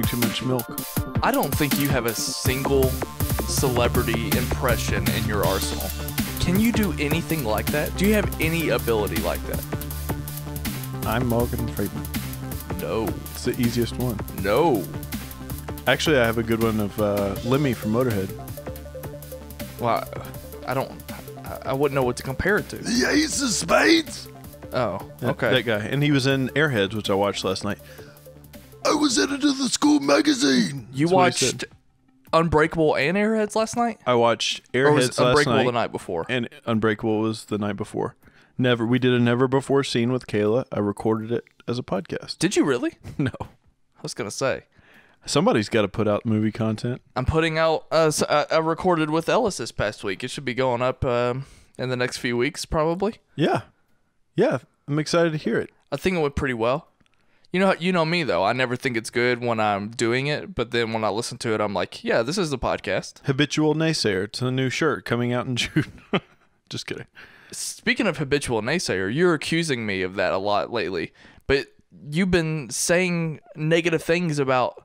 drink too much milk. I don't think you have a single celebrity impression in your arsenal. Can you do anything like that? Do you have any ability like that? I'm Morgan Freeman. No. It's the easiest one. No. Actually, I have a good one of uh, Lemmy from Motorhead. Well, I don't. I- I wouldn't know what to compare it to. The Ace of Spades. Oh, That- okay. That guy, and he was in Airheads, which I watched last night. I was editor of the school magazine. you That's what he said. watched Unbreakable and Airheads last night, I watched or was Airheads last Unbreakable night, the night before? and Unbreakable was the night before. Never. We did a never before scene with Kayla. I recorded it as a podcast. Did you really? No. I was gonna say. Somebody's got to put out movie content. I'm putting out. Uh, s- I I recorded with Ellis this past week. It should be going up um, in the next few weeks, probably. Yeah. Yeah. I'm excited to hear it. I think it went pretty well. You know, you know me though. I never think it's good when I'm doing it, but then when I listen to it, I'm like, yeah, this is the podcast. Habitual naysayer. It's a new shirt coming out in June. Just kidding. Speaking of habitual naysayer, you're accusing me of that a lot lately, but you've been saying negative things about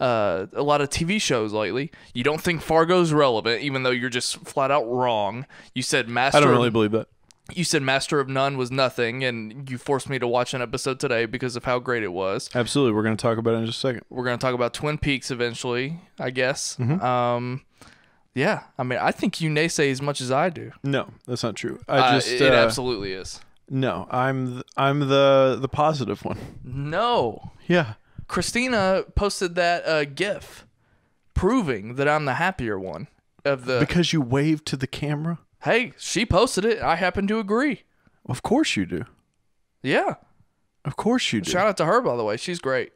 uh, a lot of TV shows lately. You don't think Fargo's relevant, even though you're just flat out wrong. You said Master. I don't really believe that. You said Master of None was nothing, and you forced me to watch an episode today because of how great it was. Absolutely. We're going to talk about it in just a second. We're gonna talk about Twin Peaks eventually, I guess. Mm-hmm. Um, yeah, I mean, I think you naysay as much as I do. No, that's not true. I Uh, just it, it uh, absolutely is. no. I'm th- I'm the the positive one. No, Yeah. Christina posted that uh, GIF proving that I'm the happier one of the. Because you waved to the camera. Hey, she posted it. I happen to agree. Of course you do. Yeah, Of course you do. shout out to her by the way. She's great.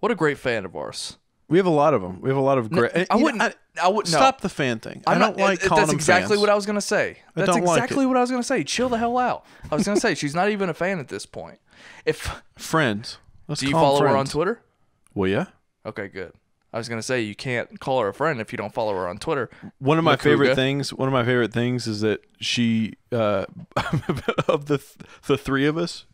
What a great fan of ours. we have a lot of them. We have a lot of great. I wouldn't. I, wouldn't. no. Stop the fan thing. I I'm don't not, like it- calling That's exactly fans. what I was gonna say. That's don't like exactly it. what I was gonna say. Chill the hell out. I was gonna say she's not even a fan at this point. If friends. Let's do you follow her on. Twitter? Well, yeah. Okay, good. I was gonna say you can't call her a friend if you don't follow her on Twitter. One of my Makuga. favorite things. One of my favorite things is that she, uh, of the th- the three of us,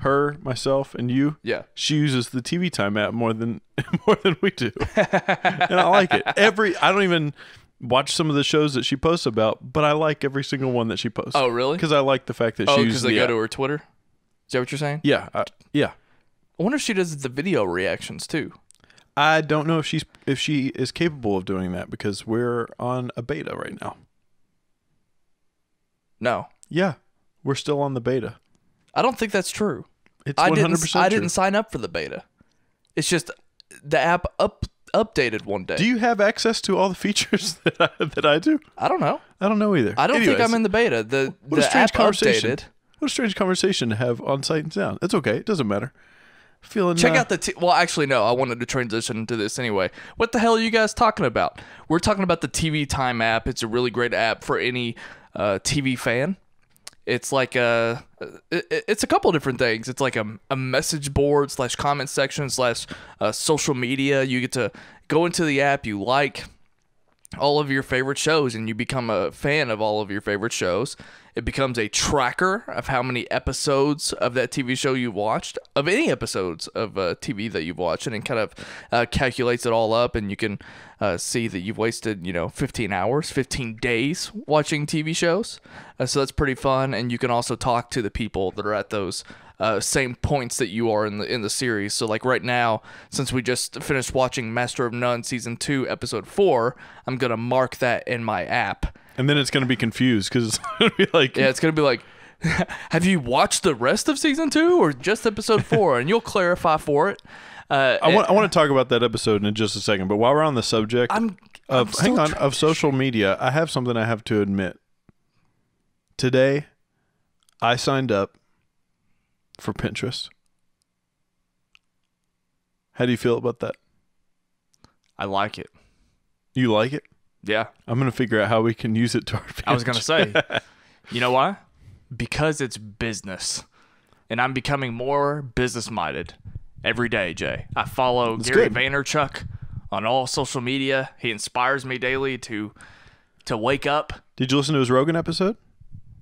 her, myself, and you. Yeah. She uses the TV Time app more than more than we do, and I like it. Every I don't even watch some of the shows that she posts about, but I like every single one that she posts. Oh, really? Because I like the fact that Oh, she because uses they the go app. to her Twitter. Is that what you're saying? Yeah, yeah. I wonder if she does the video reactions too. I don't know if she's if she is capable of doing that because we're on a beta right now. No, Yeah, we're still on the beta. I don't think that's true. It's I one didn't. hundred percent I true. didn't sign up for the beta. It's just the app up updated one day. Do you have access to all the features that I, that I do? I don't know. I don't know either. I don't think I'm in the beta. The What a strange app conversation. updated. What a strange conversation to have on sight and sound. It's okay. It doesn't matter. Feeling Check uh, out the. T- well, actually, no. I wanted to transition to this anyway. What the hell are you guys talking about? We're talking about the TV Time app. It's a really great app for any uh, TV fan. It's like a. It, it- it's a couple different things. It's like a, a message board slash comment section slash uh, social media. You get to go into the app you like all of your favorite shows and you become a fan of all of your favorite shows. It becomes a tracker of how many episodes of that TV show you've watched, of any episodes of uh, TV that you've watched, and it kind of uh, calculates it all up. And you can uh, see that you've wasted, you know, 15 hours, 15 days watching TV shows. Uh, so that's pretty fun. And you can also talk to the people that are at those uh, same points that you are in the in the series. So like right now, since we just finished watching Master of None season two, episode four, I'm gonna mark that in my app. And then it's going to be confused because it's going to be like, Yeah, it's gonna be like, have you watched the rest of season two or just episode four? and you'll clarify for it. Uh, I want I want to talk about that episode in just a second. But while we're on the subject I'm, of I'm hang on of social media, I have something I have to admit. Today, I signed up for Pinterest. How do you feel about that? I like it. You like it? Yeah, I'm gonna figure out how we can use it to our advantage. I was gonna say. you know why? Because it's business, and I'm becoming more business minded every day. Jay, I follow Gary good. Vaynerchuk on all social media. He inspires me daily to to wake up. Did you listen to his Rogan episode?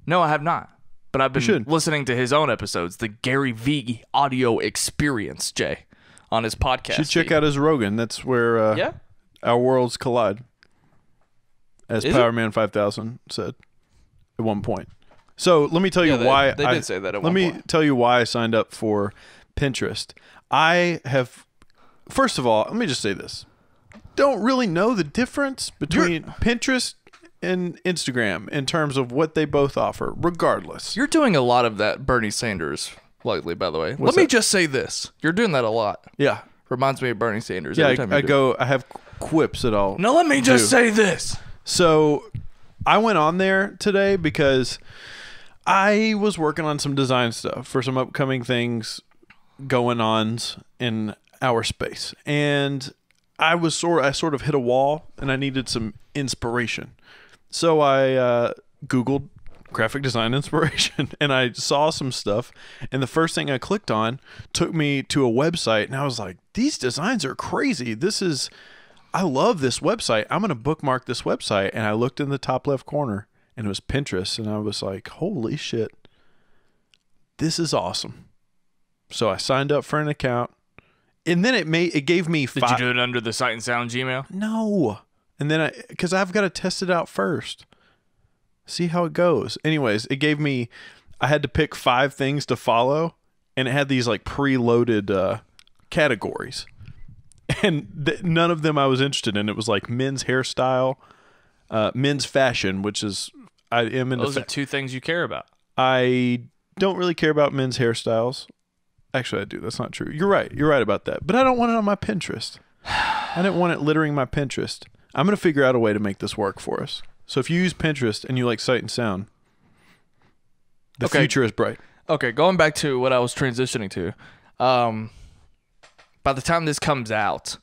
No, I have not. But I've been listening to his own episodes, the Gary V audio experience, Jay, on his podcast. You Should check out his Rogan. That's where uh, Yeah. our worlds collide, as Is it? Power Man Five Thousand said at one point. So let me tell you Yeah, they- why they I, did say that at let me point. tell you why I signed up for Pinterest. I have, first of all, let me just say this: don't really know the difference between Pinterest and Instagram in terms of what they both offer. Regardless, You're doing a lot of that Bernie Sanders lately, by the way. Let What's me just say this. You're doing that a lot. yeah, Reminds me of Bernie Sanders. yeah. I, I do it. go. I have quips that I'll. No, let me just say this. So I went on there today because I was working on some design stuff for some upcoming things going on in our space. And I was sort I sort of hit a wall and I needed some inspiration. So I uh, Googled graphic design inspiration and I saw some stuff and the first thing I clicked on took me to a website and I was like, these designs are crazy. This is I love this website. I'm going to bookmark this website. And I looked in the top left corner and it was Pinterest. And I was like, holy shit, this is awesome. So I signed up for an account. And then it made it gave me Did you do it under the Sight and Sound Gmail? No. And then I, because I've got to test it out first, see how it goes. Anyways, it gave me, I had to pick five things to follow, and it had these like preloaded uh, categories. And th- none of them I was interested in. It was like men's hairstyle, uh, men's fashion, which is, I am into, Those are fa- two things you care about. I don't really care about men's hairstyles. Actually, I do. That's not true. You're right. You're right about that. But I don't want it on my Pinterest. I didn't want it littering my Pinterest. I'm going to figure out a way to make this work for us. So if you use Pinterest and you like sight and sound, the Okay. future is bright. Okay, going back to what I was transitioning to. Um, by the time this comes out,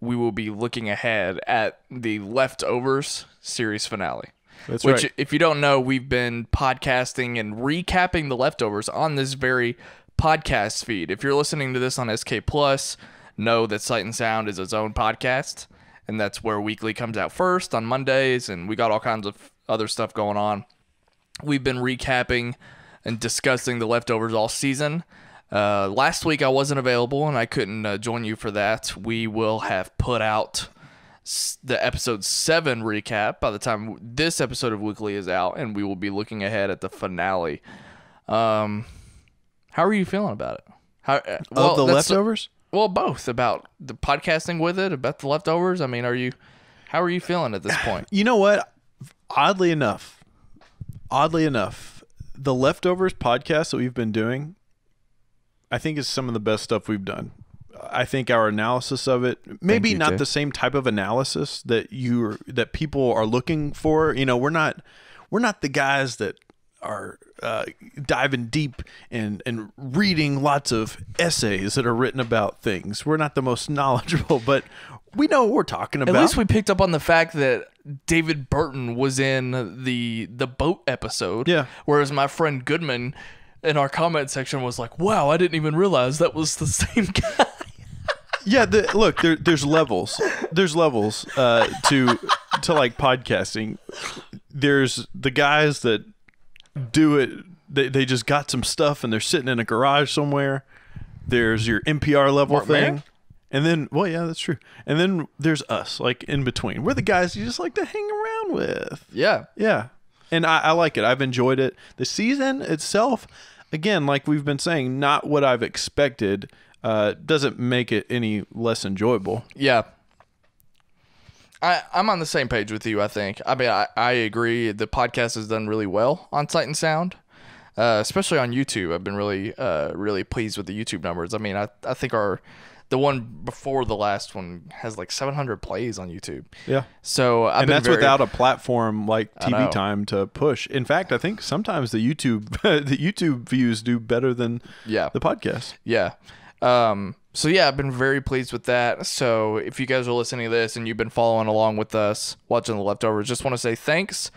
we will be looking ahead at the Leftovers series finale. That's Which, right. if you don't know, we've been podcasting and recapping the leftovers on this very podcast feed. If you're listening to this on SK Plus, know that Sight and Sound is its own podcast, and that's where Weekly comes out first on Mondays, and we got all kinds of other stuff going on. We've been recapping and discussing the leftovers all season. Uh, last week I wasn't available and I couldn't uh, join you for that. We will have put out s- the episode 7 recap by the time this episode of Weekly is out, and we will be looking ahead at the finale. Um, how are you feeling about it? How, uh, well, of the leftovers? Well, both about the podcasting with it, about the leftovers. I mean, are you, how are you feeling at this point? You know what? Oddly enough, oddly enough, the leftovers podcast that we've been doing, I think is some of the best stuff we've done. I think our analysis of it, maybe you, not Jay. the same type of analysis that you that people are looking for. You know, we're not we're not the guys that are uh, diving deep and and reading lots of essays that are written about things. We're not the most knowledgeable, but we know what we're talking about. At least we picked up on the fact that David Burton was in the the boat episode. Yeah. Whereas my friend Goodman in our comment section was like, "Wow, I didn't even realize that was the same guy." yeah the, look there, there's levels there's levels uh, to to like podcasting there's the guys that do it they, they just got some stuff and they're sitting in a garage somewhere there's your npr level Mark thing Maron? and then well yeah that's true and then there's us like in between we're the guys you just like to hang around with yeah. yeah. And I, I like it. I've enjoyed it. The season itself, again, like we've been saying, not what I've expected. Uh, doesn't make it any less enjoyable. Yeah. I, I'm on the same page with you, I think. I mean, I, I agree. The podcast has done really well on Sight and Sound, uh, especially on YouTube. I've been really, uh, really pleased with the YouTube numbers. I mean, I, I think our the one before the last one has like 700 plays on YouTube. Yeah. So I've and that's very, without a platform like. TV time to push. In fact, I think sometimes the YouTube the YouTube views do better than yeah the podcast. Yeah. Um, so yeah, I've been very pleased with that. So if you guys are listening to this and you've been following along with us, watching the leftovers, just want to say thanks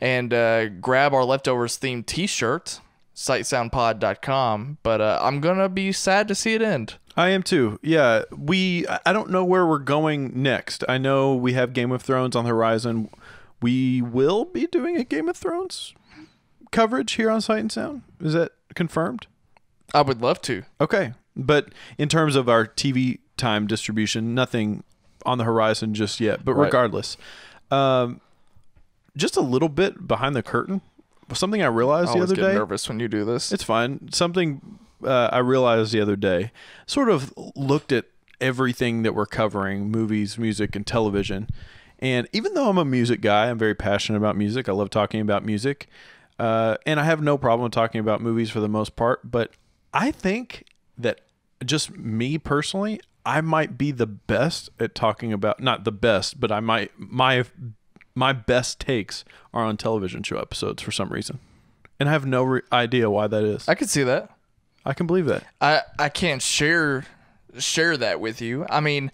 and uh, grab our leftovers themed T-shirt, sightsoundpod.com. But uh, I'm gonna be sad to see it end. I am too. Yeah, we. I I don't know where we're going next. I know we have Game of Thrones on the horizon. We will be doing a Game of Thrones coverage here on Sight and Sound. Is that confirmed? I would love to. Okay, But in terms of our TV time distribution, nothing on the horizon just yet. But Right. regardless, um, just a little bit behind the curtain. Something I realized I the other get day. nervous when you do this. It's fine. Something uh, I realized the other day. Sort of looked at everything that we're covering: movies, music, and television. And even though I'm a music guy, I'm very passionate about music. I love talking about music, uh, and I have no problem talking about movies for the most part. But I think that just me personally, I might be the best at talking about not the best, but I might my my best takes are on television show episodes for some reason, and I have no re- idea why that is. I could see that. I can believe that. I I can't share share that with you. I mean,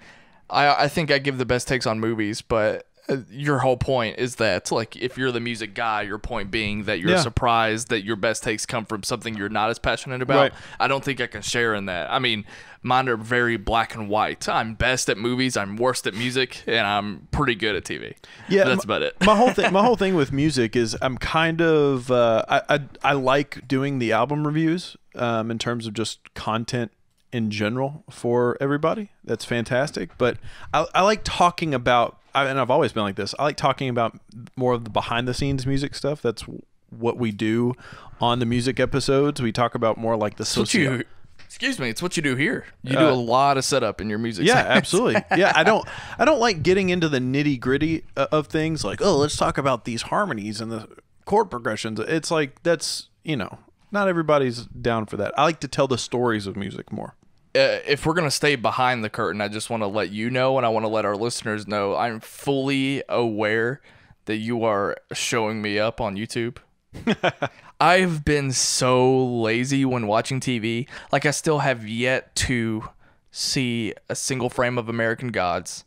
I I think I give the best takes on movies, but your whole point is that like if you're the music guy, your point being that you're Yeah. surprised that your best takes come from something you're not as passionate about. Right. I don't think I can share in that. I mean, mine are very black and white. I'm best at movies, I'm worst at music, and I'm pretty good at TV. Yeah, that's about it. my whole thing, my whole thing with music is I'm kind of uh, I, I I like doing the album reviews um, in terms of just content in general for everybody. That's fantastic. But I, I like talking about, I, and I've always been like this. I like talking about more of the behind the scenes music stuff. That's what we do on the music episodes. We talk about more like the you, excuse me, it's what you do here. You do Uh, a lot of setup in your music. Yeah, absolutely. Yeah, I don't I don't like getting into the nitty gritty of things like oh let's talk about these harmonies and the chord progressions. It's like that's you know not everybody's down for that. I like to tell the stories of music more. Uh, if we're gonna stay behind the curtain, I just want to let you know, and I want to let our listeners know, I'm fully aware that you are showing me up on YouTube. I've been so lazy when watching TV. Like I still have yet to see a single frame of American Gods.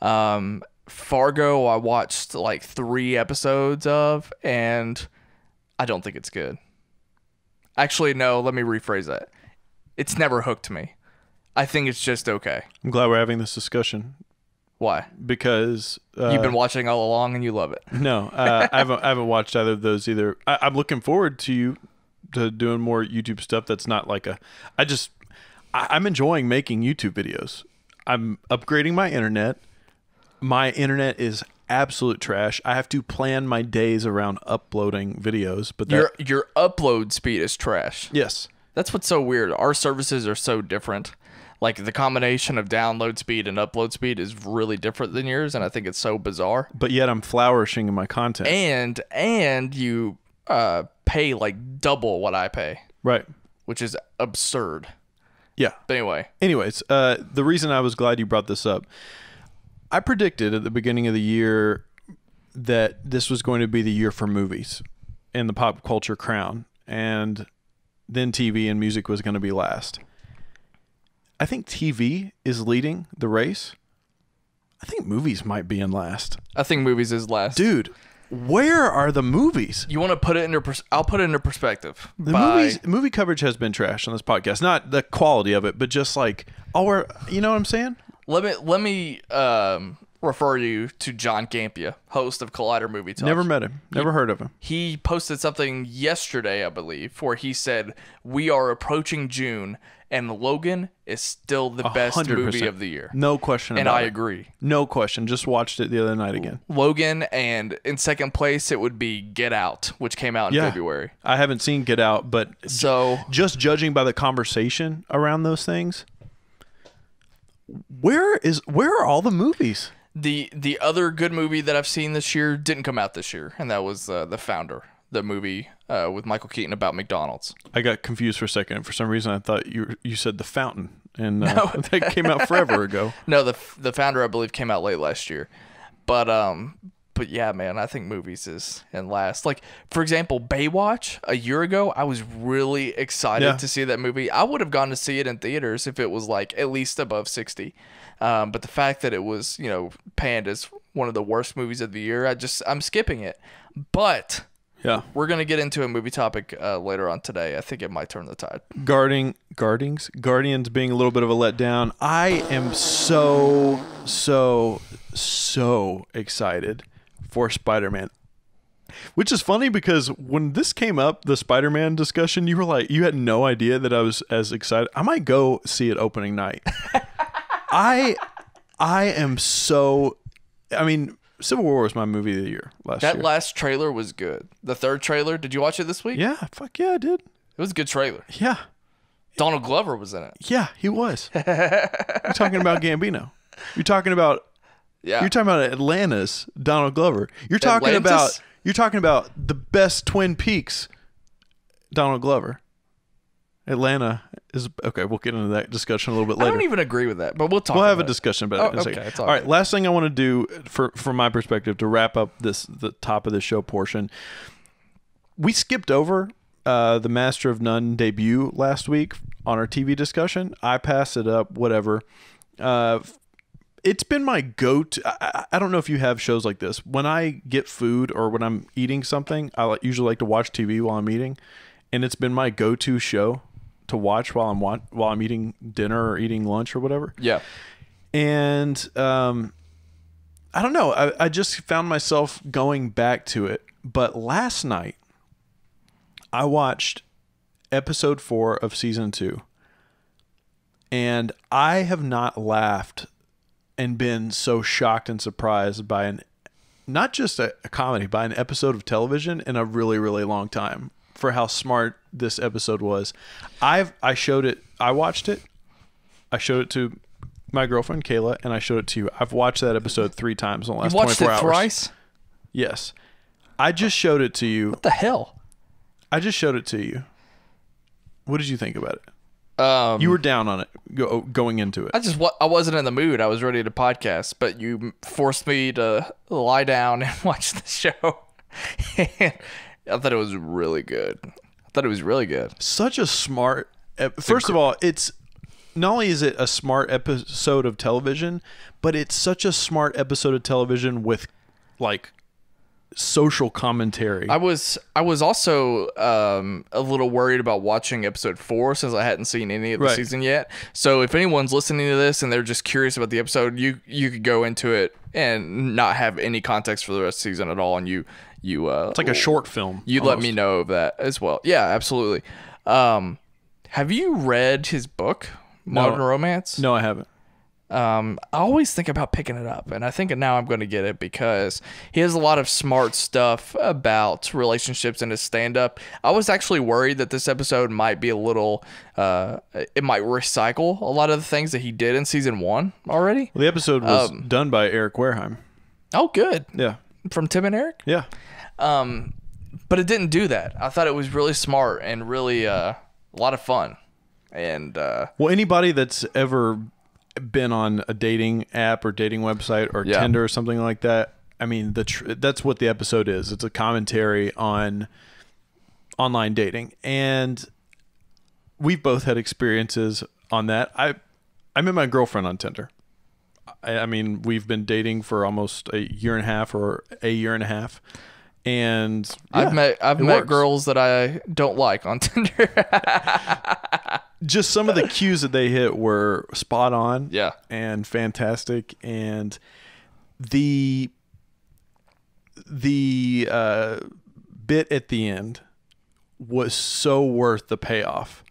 Um, Fargo, I watched like three episodes of, and I don't think it's good. Actually, no. Let me rephrase that. It's never hooked me. I think it's just okay. I'm glad we're having this discussion Why? because uh, You've been watching all along and you love it. no, uh, I haven't I haven't watched either of those either. I, I'm looking forward to you to doing more YouTube stuff. That's not like a. I just I, I'm enjoying making YouTube videos. I'm upgrading my internet. My internet is absolute trash. I have to plan my days around uploading videos. But that, Your your upload speed is trash. yes, That's what's so weird. Our services are so different. Like the combination of download speed and upload speed is really different than yours, and I think it's so bizarre. but yet I'm flourishing in my content. And and you uh, pay like double what I pay, right. which is absurd. Yeah. But anyway, Anyways, uh, the reason I was glad you brought this up, I predicted at the beginning of the year that this was going to be the year for movies and the pop culture crown, and then TV and music was going to be last. I think TV is leading the race. I think movies might be in last. I think movies is last. Dude, where are the movies? you want to put it into pers- I'll put it into perspective. The by- movies movie coverage has been trash on this podcast. Not the quality of it, but just like oh, we're, you know what I'm saying? Let me let me um, refer you to John Campea, host of Collider Movie Talk. Never met him. Never heard of him. He posted something yesterday, I believe, where he said we are approaching June and Logan is still the best 100%. movie of the year. No question And I it. agree. No question. Just watched it the other night again. Logan and in second place it would be Get Out, which came out in Yeah. February. I haven't seen Get Out, but So just judging by the conversation around those things, where is where are all the movies? The the other good movie that I've seen this year didn't come out this year, and that was uh, The Founder, the movie uh, with Michael Keaton about McDonald's. I got confused for a second. For some reason, I thought you you said The Fountain, and uh, that came out forever ago. No, the the founder I believe came out late last year, but um, but yeah, man, I think movies is in last. Like for example, Baywatch a year ago, I was really excited Yeah. to see that movie. I would have gone to see it in theaters if it was like at least above sixty. Um, but the fact that it was you know panned as one of the worst movies of the year, I just I'm skipping it. But Yeah, we're gonna get into a movie topic uh, later on today. I think it might turn the tide. guarding guardings guardians being a little bit of a letdown. I am so so so excited for Spider Man. Which is funny because when this came up, the Spider-Man discussion, you were like, you had no idea that I was as excited. I might go see it opening night. I, I am so. I mean, Civil War was my movie of the year last That year. last trailer was good. The third trailer, did you watch it this week? yeah, fuck yeah, I did. It was a good trailer. Yeah, Donald Glover was in it. yeah, he was. You're talking about Gambino. You're talking about Yeah. You're talking about Atlanta's Donald Glover. You're talking Atlantis? about you're talking about the best Twin Peaks Donald Glover. Atlanta is okay. We'll get into that discussion a little bit later. I don't even agree with that, but we'll talk We'll have a it. discussion about it. Oh, in a second. okay, it's all all right. good. Last thing I want to do for from my perspective to wrap up this the top of the show portion. We skipped over uh, the Master of None debut last week on our TV discussion. I passed it up. Whatever. Uh, it's been my go-to. I, I- I don't know if you have shows like this. When I get food or when I'm eating something, I usually like to watch TV while I'm eating, and it's been my go-to show to watch while I'm while I'm eating dinner or eating lunch or whatever Yeah. and um, I don't know. I, I just found myself going back to it. But last night, I watched episode four of season two, and I have not laughed and been so shocked and surprised by an not just a, a comedy, by an episode of television in a really, really long time. For how smart this episode was, I've I showed it. I watched it. I showed it to my girlfriend Kayla, and I showed it to you. I've watched that episode three times in the last You watched 24 it hours. thrice? Yes, I just showed it to you. What the hell? I just showed it to you. What did you think about it? Um, You were down on it go, going into it. I just I wasn't in the mood. I was ready to podcast, but you forced me to lie down and watch the show. I thought it was really good. I thought it was really good. Such a smart. First of all, it's not only is it a smart episode of television, but it's such a smart episode of television with like social commentary. I was I was also um, a little worried about watching episode four since I hadn't seen any of the Right. season yet. So if anyone's listening to this and they're just curious about the episode, you you could go into it and not have any context for the rest of the season at all, and you you uh, it's like a short film. you let me know of that as well. Yeah, absolutely. Um, have you read his book, Modern Romance? No, I haven't. Um, I always think about picking it up, and I think now I'm going to get it because he has a lot of smart stuff about relationships in his stand up. I was actually worried that this episode might be a little, uh, it might recycle a lot of the things that he did in season one already. Well, the episode was Um, done by Eric Wareheim. Oh, good. Yeah, From Tim and Eric? yeah. Um, but it didn't do that. I thought it was really smart and really uh, a lot of fun. And uh, Well, anybody that's ever been on a dating app or dating website or Yeah. Tinder or something like that, I mean, the tr- that's what the episode is. It's a commentary on online dating, and we've both had experiences on that. I I met my girlfriend on Tinder. I, I mean, we've been dating for almost a year and a half or a year and a half, and yeah, I've met I've met works. girls that I don't like on Tinder. Just some of the cues that they hit were spot on. Yeah. And fantastic. And the the uh, bit at the end was so worth the payoff.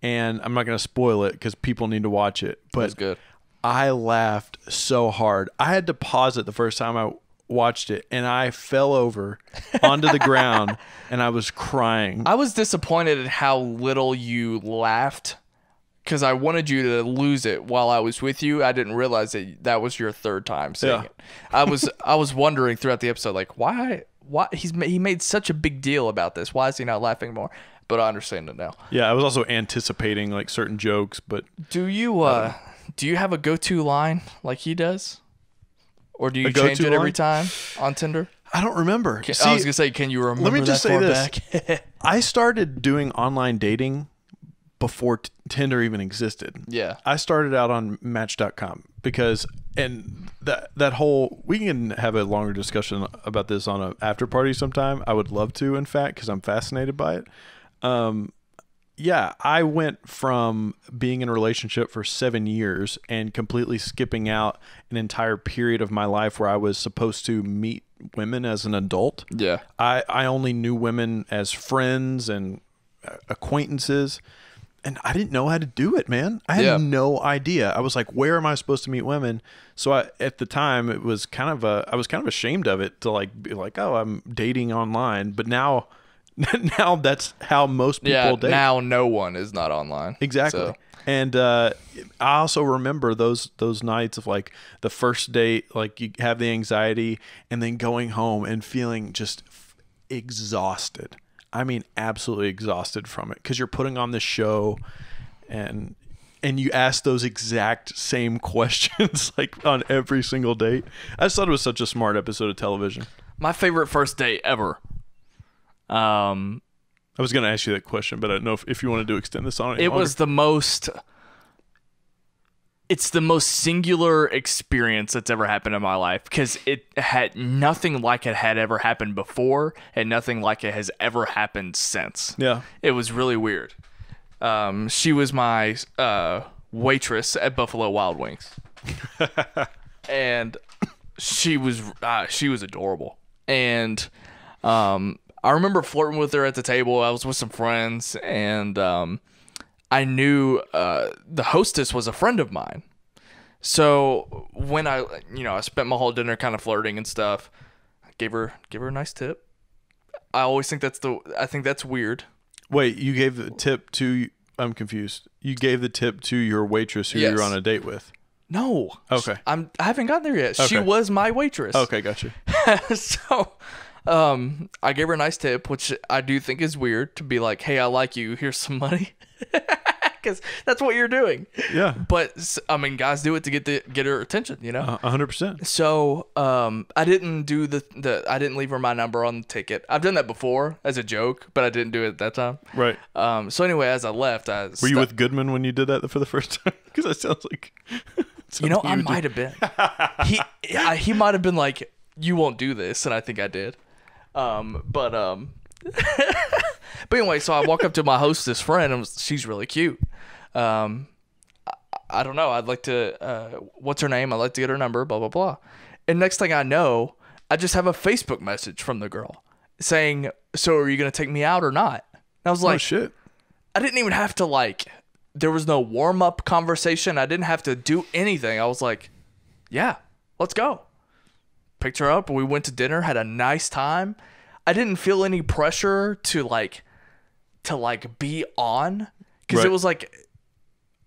And I'm not going to spoil it because people need to watch it. But was good. I laughed so hard. I had to pause it the first time I watched it, and I fell over onto the ground, and I was crying. I was disappointed at how little you laughed because I wanted you to lose it while I was with you. I didn't realize that that was your third time seeing Yeah. it. I was I was wondering throughout the episode like why why he's he made such a big deal about this. Why is he not laughing more? But I understand it now. Yeah, I was also anticipating like certain jokes, but Do you uh do you have a go-to line like he does? Or do you change it every time on Tinder? I don't remember. I was gonna say, can you remember? Let me just say this. I started doing online dating before t- Tinder even existed. yeah, I started out on Match.com because, and that that whole we can have a longer discussion about this on a after party sometime. I would love to, in fact, because I'm fascinated by it. Um, yeah, I went from being in a relationship for seven years and completely skipping out an entire period of my life where I was supposed to meet women as an adult. Yeah. I, I only knew women as friends and uh, acquaintances. And I didn't know how to do it, man. I had Yeah. no idea. I was like, where am I supposed to meet women? So I, at the time, it was kind of a, I was kind of ashamed of it to like be like, oh, I'm dating online. But now, now that's how most people Yeah. date. Now no one is not online. Exactly. So, And uh, I also remember those those nights of like the first date, like you have the anxiety, and then going home and feeling just f- exhausted. I mean, absolutely exhausted from it because you're putting on this show, and and you ask those exact same questions like on every single date. I just thought it was such a smart episode of television. my favorite first date ever. Um, I was going to ask you that question, but I don't know if, if you wanted to extend this on. it longer. was the most. It's the most singular experience that's ever happened in my life because it had nothing like it had ever happened before, and nothing like it has ever happened since. yeah. It was really weird. Um, she was my uh, waitress at Buffalo Wild Wings, and she was uh, she was adorable. And um, I remember flirting with her at the table. I was with some friends, and um, I knew uh, the hostess was a friend of mine. So when I, you know, I spent my whole dinner kind of flirting and stuff. I gave her gave her a nice tip. I always think that's the I think that's weird. Wait, you gave the tip to. I'm confused. You gave the tip to your waitress who you're on a date with. No. Okay. I'm I haven't gotten there yet. She was my waitress. Okay, gotcha. so um I gave her a nice tip, which I do think is weird to be like, "Hey, I like you. Here's some money." Cuz that's what you're doing. Yeah, But I mean, guys do it to get the get her attention, you know? hundred percent. So, um, I didn't do the, the I didn't leave her my number on the ticket. I've done that before as a joke, but I didn't do it at that time. Right. Um, so anyway, as I left, I Were you with Goodman when you did that for the first time? Because that sounds like. You know, I do. might have been. he I, he might have been like, "You won't do this," and I think I did. Um, but um, but anyway, so I walk up to my hostess friend, and she's really cute. Um, I, I don't know. I'd like to. Uh, what's her name? I'd like to get her number. Blah blah blah. And next thing I know, I just have a Facebook message from the girl saying, "So are you gonna take me out or not?" And I was Oh like, shit! I didn't even have to like there was no warm up conversation. I didn't have to do anything. I was like, yeah, let's go. Picked her up, we went to dinner, had a nice time. I didn't feel any pressure to like to like be on cuz Right. it was like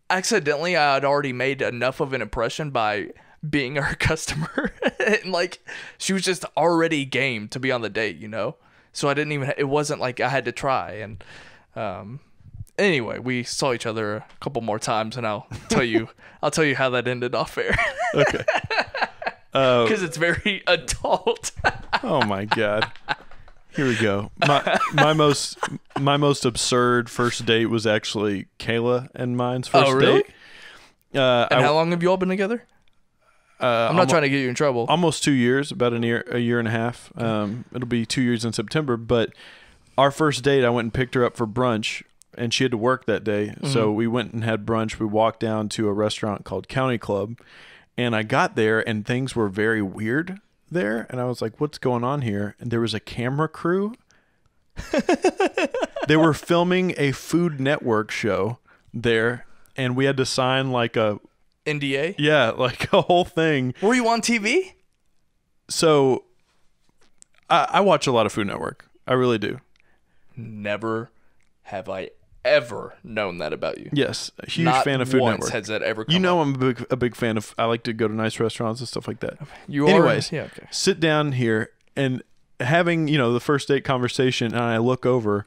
accidentally I had already made enough of an impression by being her customer and like she was just already game to be on the date, you know? So I didn't even it wasn't like I had to try and um anyway, we saw each other a couple more times and I'll tell you I'll tell you how that ended off air Okay. Uh, cuz it's very adult. oh my god. Here we go. My my most my most absurd first date was actually Kayla and mine's first Oh, really? date. Uh, and I, how long have you all been together? uh, I'm not trying to get you in trouble. almost two years, about a year, a year and a half. Um, it'll be two years in September. But our first date, I went and picked her up for brunch, and she had to work that day. So we went and had brunch. We walked down to a restaurant called County Club, and I got there, and things were very weird there. And I was like, "What's going on here?" And there was a camera crew. they were filming a Food Network show there, and we had to sign like a NDA? yeah, like a whole thing. Were you on TV? So I, I watch a lot of Food Network. I really do. Never have I ever known that about you. Yes, a huge Not fan of Food once Network. has that ever come you know, up. I'm a big, a big fan of. I like to go to nice restaurants and stuff like that. You are yeah, okay. sit down here and having you know the first date conversation, and I look over,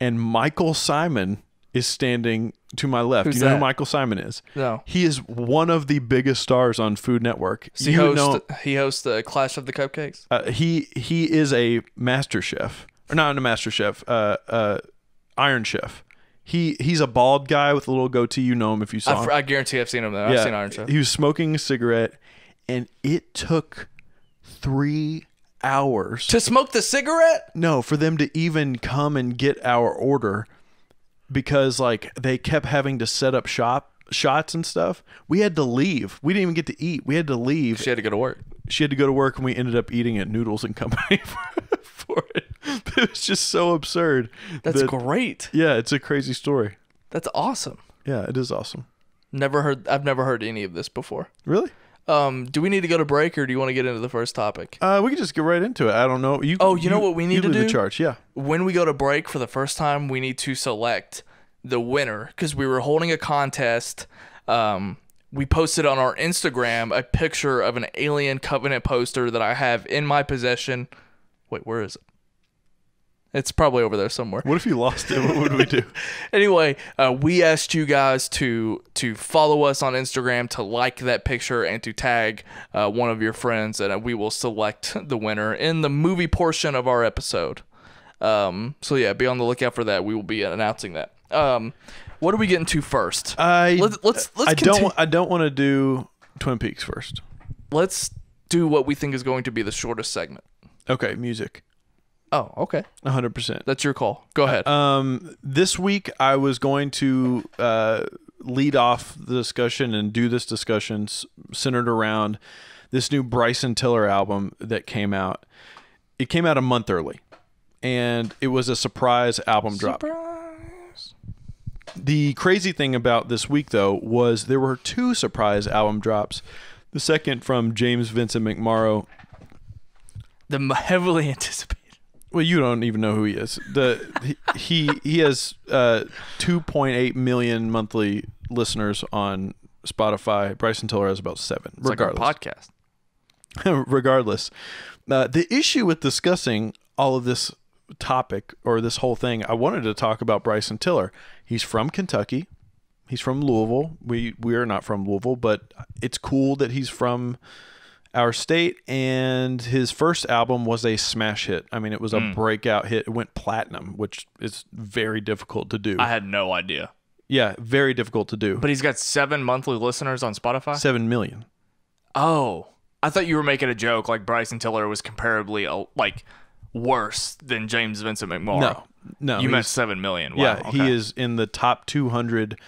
and Michael Symon is standing to my left. Who's you know that? who Michael Symon is? No. He is one of the biggest stars on Food Network. He hosts know, he hosts the Clash of the Cupcakes. uh, he he is a master chef or not a master chef uh uh iron chef he he's a bald guy with a little goatee you know him if you saw I, him I guarantee I've seen him though. I've seen Iron Chef. he was smoking a cigarette and it took three hours To smoke the cigarette? no for them to even come and get our order because like they kept having to set up shop shots and stuff. We had to leave. We didn't even get to eat. We had to leave. She had to go to work. She had to go to work, and we ended up eating at Noodles and Company for, for it. It was just so absurd. That's that- great. Yeah, it's a crazy story. That's awesome. Yeah, it is awesome. Never heard. I've never heard any of this before. Really? Um, do we need to go to break or do you want to get into the first topic? Uh, we can just get right into it. I don't know. You. Oh, you know what we need you to do? The charge. Yeah. When we go to break for the first time, we need to select the winner because we were holding a contest. Um, we posted on our Instagram a picture of an Alien Covenant poster that I have in my possession. Wait, where is it? It's probably over there somewhere. What if you lost it? What would we do? anyway, uh, we asked you guys to to follow us on Instagram, to like that picture, and to tag uh, one of your friends, and uh, we will select the winner in the movie portion of our episode. Um, so yeah, be on the lookout for that. We will be announcing that. Um, what are we getting to first? I Let's- let's- let's I conti- don't. I don't want to do Twin Peaks first. Let's do what we think is going to be the shortest segment. Okay, music. Oh, okay, hundred percent. that's your call. Go ahead. Um, this week I was going to uh, lead off the discussion and do this discussion centered around this new Bryson Tiller album that came out. It came out a month early, and it was a surprise album drop. The crazy thing about this week, though, was there were two surprise album drops. The second from James Vincent McMorrow. The heavily anticipated. Well, you don't even know who he is. The he he has uh, 2.8 million monthly listeners on Spotify. Bryson Tiller has about seven. It's like regardless, podcast. regardless, uh, the issue with discussing all of this topic or this whole thing, I wanted to talk about Bryson Tiller. He's from Kentucky. He's from Louisville. We we are not from Louisville, but it's cool that he's from our state. And his first album was a smash hit. I mean, it was a Hmm. breakout hit. It went platinum, which is very difficult to do. I had no idea. yeah, very difficult to do. But he's got seven monthly listeners on Spotify. Seven million. Oh, I thought you were making a joke like Bryson Tiller was comparably uh, like worse than James Vincent McMorrow. No, no. you meant seven million. Wow, yeah, okay. he is in the top 200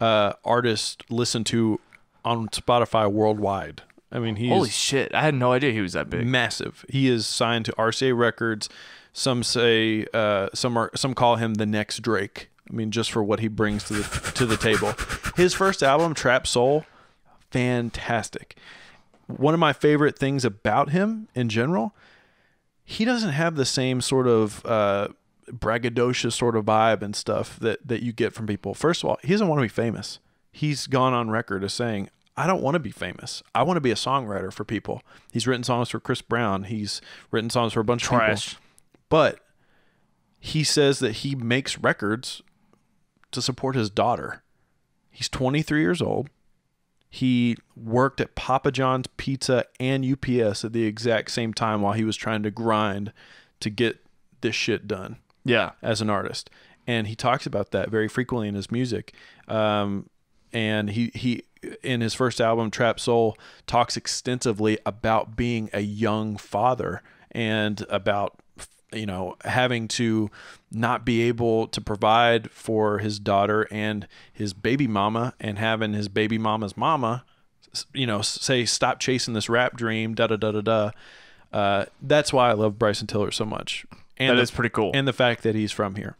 uh, artists listened to on Spotify worldwide. I mean, he's Holy shit! I had no idea he was that big. massive. He is signed to RCA Records. Some say uh, some are some call him the next Drake. I mean, just for what he brings to the to the table. His first album, Trap Soul, fantastic. One of my favorite things about him in general, he doesn't have the same sort of uh, braggadocious sort of vibe and stuff that that you get from people. First of all, he doesn't want to be famous. He's gone on record as saying, "I don't want to be famous. I want to be a songwriter for people." He's written songs for Chris Brown. He's written songs for a bunch of Trash. people. But he says that he makes records to support his daughter. He's 23 years old. He worked at Papa John's Pizza and UPS at the exact same time while he was trying to grind to get this shit done Yeah. as an artist. And he talks about that very frequently in his music. Um, and he, he, in his first album, Trap Soul, talks extensively about being a young father and about, you know, having to not be able to provide for his daughter and his baby mama and having his baby mama's mama, you know, say, stop chasing this rap dream, da da da da da. Uh, that's why I love Bryson Tiller so much. And That the- is pretty cool. and the fact that he's from here.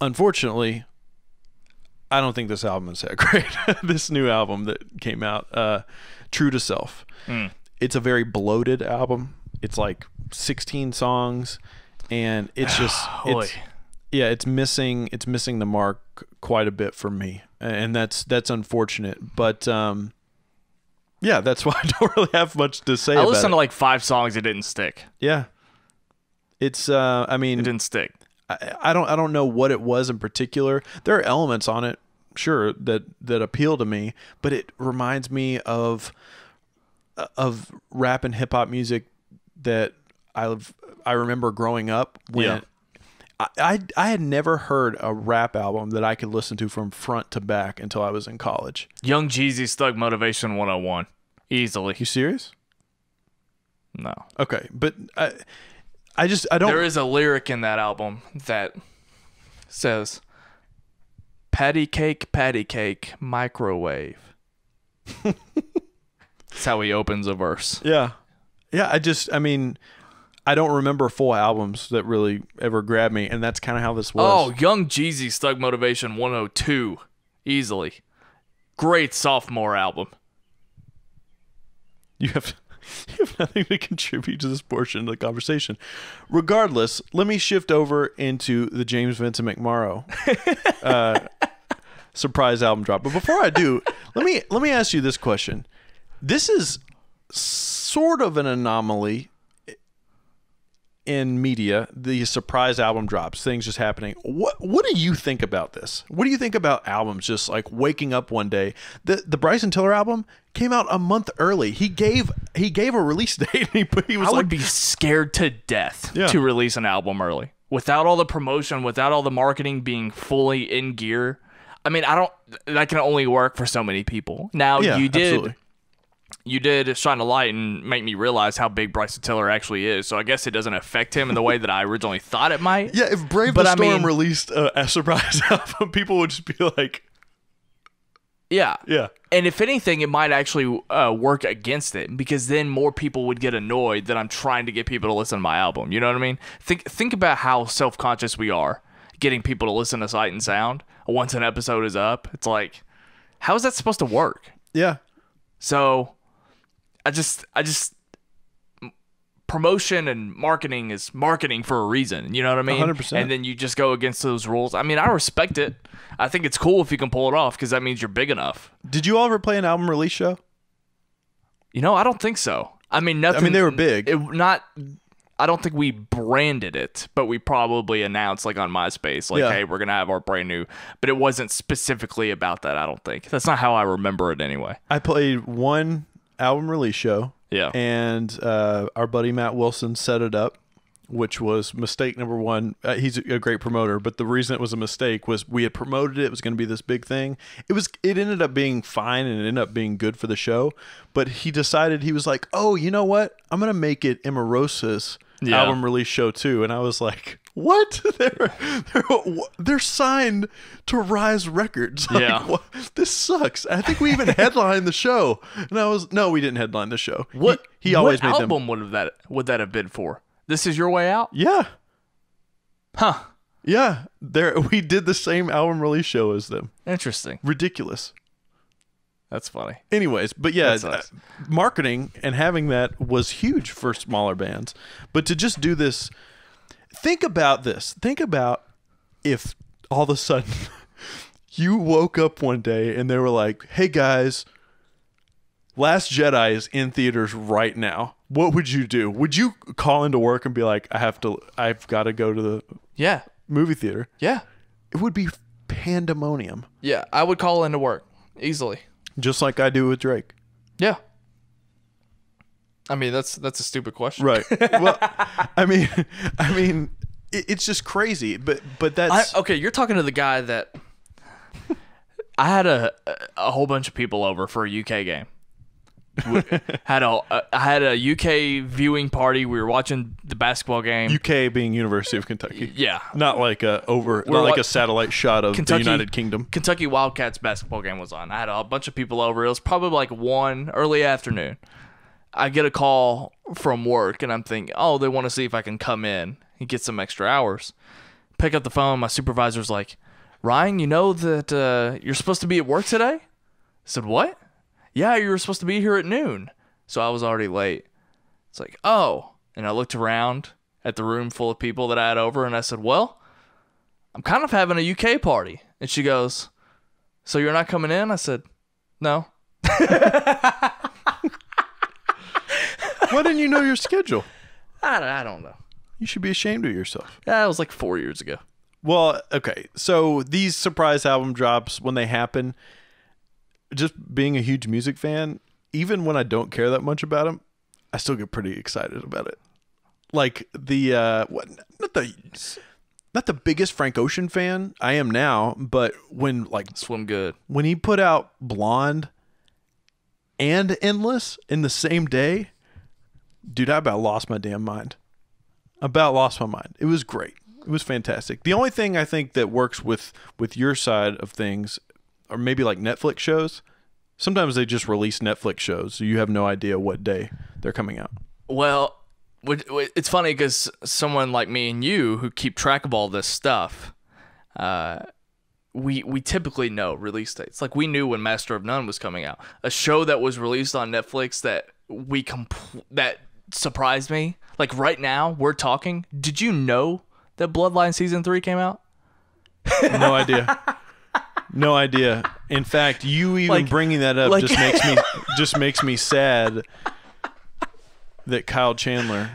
Unfortunately, I don't think this album is that great. this new album that came out, uh, True to Self, Mm. it's a very bloated album. It's like 16 songs, and it's just it's, yeah, it's missing it's missing the mark quite a bit for me, and that's that's unfortunate. But um, yeah, that's why I don't really have much to say I listened it. to like five songs. It didn't stick. yeah, it's uh, I mean, It didn't stick. I, I don't I don't know what it was in particular. There are elements on it, sure, that that appeal to me, but it reminds me of of rap and hip hop music that I I remember growing up when Yeah. I, I I had never heard a rap album that I could listen to from front to back until I was in college. Young Jeezy Thug Motivation 101. Easily. You serious? No. Okay, but I I just I don't There is a lyric in that album that says, "Patty cake, patty cake, microwave." That's how he opens a verse. Yeah. Yeah, I just I mean I don't remember full albums that really ever grabbed me and that's kind of how this was. Oh, Young Jeezy, Thug Motivation 102, easily. Great sophomore album. You have you have nothing to contribute to this portion of the conversation. Regardless, let me shift over into the James Vincent McMorrow uh, surprise album drop. But before I do, let me let me ask you this question. This is sort of an anomaly in media, the surprise album drops, things just happening. What what do you think about this? What do you think about albums just like waking up one day? The the Bryson Tiller album came out a month early. He gave he gave a release date and he he was I like would be scared to death Yeah. to release an album early without all the promotion, without all the marketing being fully in gear. I mean, I don't. That can only work for so many people. Now Yeah, you did. absolutely. You did shine a light and make me realize how big Bryson Tiller actually is. So I guess it doesn't affect him in the way that I originally thought it might. Yeah, if Brave But the I Storm mean- released a, a surprise album, people would just be like, Yeah. yeah. And if anything, it might actually uh, work against it because then more people would get annoyed that I'm trying to get people to listen to my album. You know what I mean? Think think about how self conscious we are getting people to listen to Sight and Sound once an episode is up. It's like, how is that supposed to work? Yeah. So, I just I just promotion and marketing is marketing for a reason. You know what I mean? 100%. And then you just go against those rules. I mean, I respect it. I think it's cool if you can pull it off because that means you're big enough. Did you all ever play an album release show? You know, I don't think so. I mean, nothing. I mean, they were big. It, not. I don't think we branded it, but we probably announced like on MySpace, like, Yeah. "Hey, we're gonna have our brand new." But it wasn't specifically about that. I don't think that's not how I remember it anyway. I played one album release show. Yeah. And uh, our buddy Matt Wilson set it up, which was mistake number one. Uh, he's a great promoter, but the reason it was a mistake was we had promoted it. It was going to be this big thing. It was. It ended up being fine and it ended up being good for the show. But he decided he was like, oh, you know what? I'm going to make it Emarosa's Yeah. album release show too. And I was like. What? They're, they're they're signed to Rise Records. Like, Yeah. what? This sucks. I think we even headlined the show, and I was no, we didn't headline the show. What he, he always what made them. album would have that would that have been for? This is your way out, Yeah, huh? yeah. There, we did the same album release show as them. Interesting. Ridiculous. That's funny. Anyways, but yeah, uh, marketing and having that was huge for smaller bands. But to just do this, think about this. Think about if all of a sudden you woke up one day and they were like, "Hey guys, Last Jedi is in theaters right now. What would you do? Would you call into work and be like, "I have to, I've got to go to the Yeah, movie theater"? yeah, It would be pandemonium, yeah. I would call into work easily. just like I do with Drake. Yeah. I mean, that's that's a stupid question. Right. well, I mean, I mean, it, it's just crazy. But but I, that's okay, you're talking to the guy that I had a a whole bunch of people over for a UK game. We- had a I had a UK viewing party. We were watching the basketball game. UK being University of Kentucky. yeah, Not like a over, We're not like wa- a satellite shot of Kentucky- the United Kingdom. Kentucky Wildcats basketball game was on. I had a bunch of people over. It was probably like one early afternoon. I get a call from work and I'm thinking, oh, they want to see if I can come in and get some extra hours. Pick up the phone. My supervisor's like, Ryan, you know that uh, you're supposed to be at work today? I said, what? Yeah, you were supposed to be here at noon. So I was already late. It's like, oh. And I looked around at the room full of people that I had over and I said, well, I'm kind of having a UK party. And she goes, So you're not coming in? I said, No. Why didn't you know your schedule? I, I don't know. You should be ashamed of yourself. That was like four years ago. Well, okay. So these surprise album drops, when they happen, just being a huge music fan, even when I don't care that much about them, I still get pretty excited about it. Like the uh, what? Not the not the biggest Frank Ocean fan I am now, but when like Swim good. when he put out Blonde and Endless in the same day, dude, I about lost my damn mind. About lost my mind. It was great. It was fantastic. The only thing I think that works with with your side of things, or maybe like Netflix shows. Sometimes they just release Netflix shows, so you have no idea what day they're coming out. Well, it's funny because someone like me and you who keep track of all this stuff, uh, we we typically know release dates. Like we knew when Master of None was coming out, a show that was released on Netflix that we compl- that surprised me. Like right now, we're talking. Did you know that Bloodline season three came out? No idea. No idea. In fact, you even Like- bringing that up like- just makes me just makes me sad that Kyle Chandler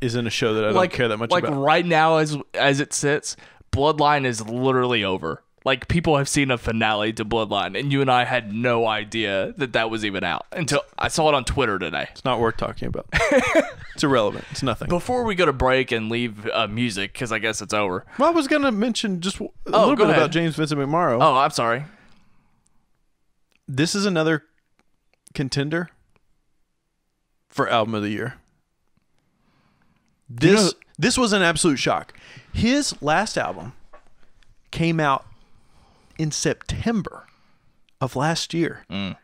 is in a show that I don't care that much like about. right now as as it sits bloodline is literally over like people have seen a finale to bloodline and you and i had no idea that that was even out until i saw it on twitter today It's not worth talking about. it's irrelevant. It's nothing. before we go to break and leave uh, music because i guess it's over Well, I was going to mention just a Oh, little bit ahead. about James Vincent McMorrow. oh i'm sorry This is another contender for album of the year. This know- this was an absolute shock. His last album came out in September of last year. I, Mm.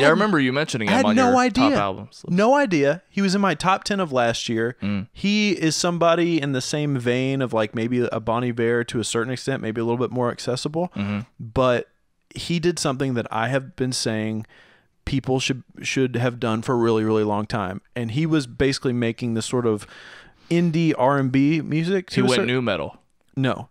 yeah i remember you mentioning him I had on no your idea. top albums No idea. He was in my top 10 of last year. Mm. He is somebody in the same vein of like maybe a Bon Iver to a certain extent, maybe a little bit more accessible. Mm-hmm. But he did something that I have been saying people should should have done for a really really long time. And he was basically making this sort of indie R&B music. he went cer- new metal no.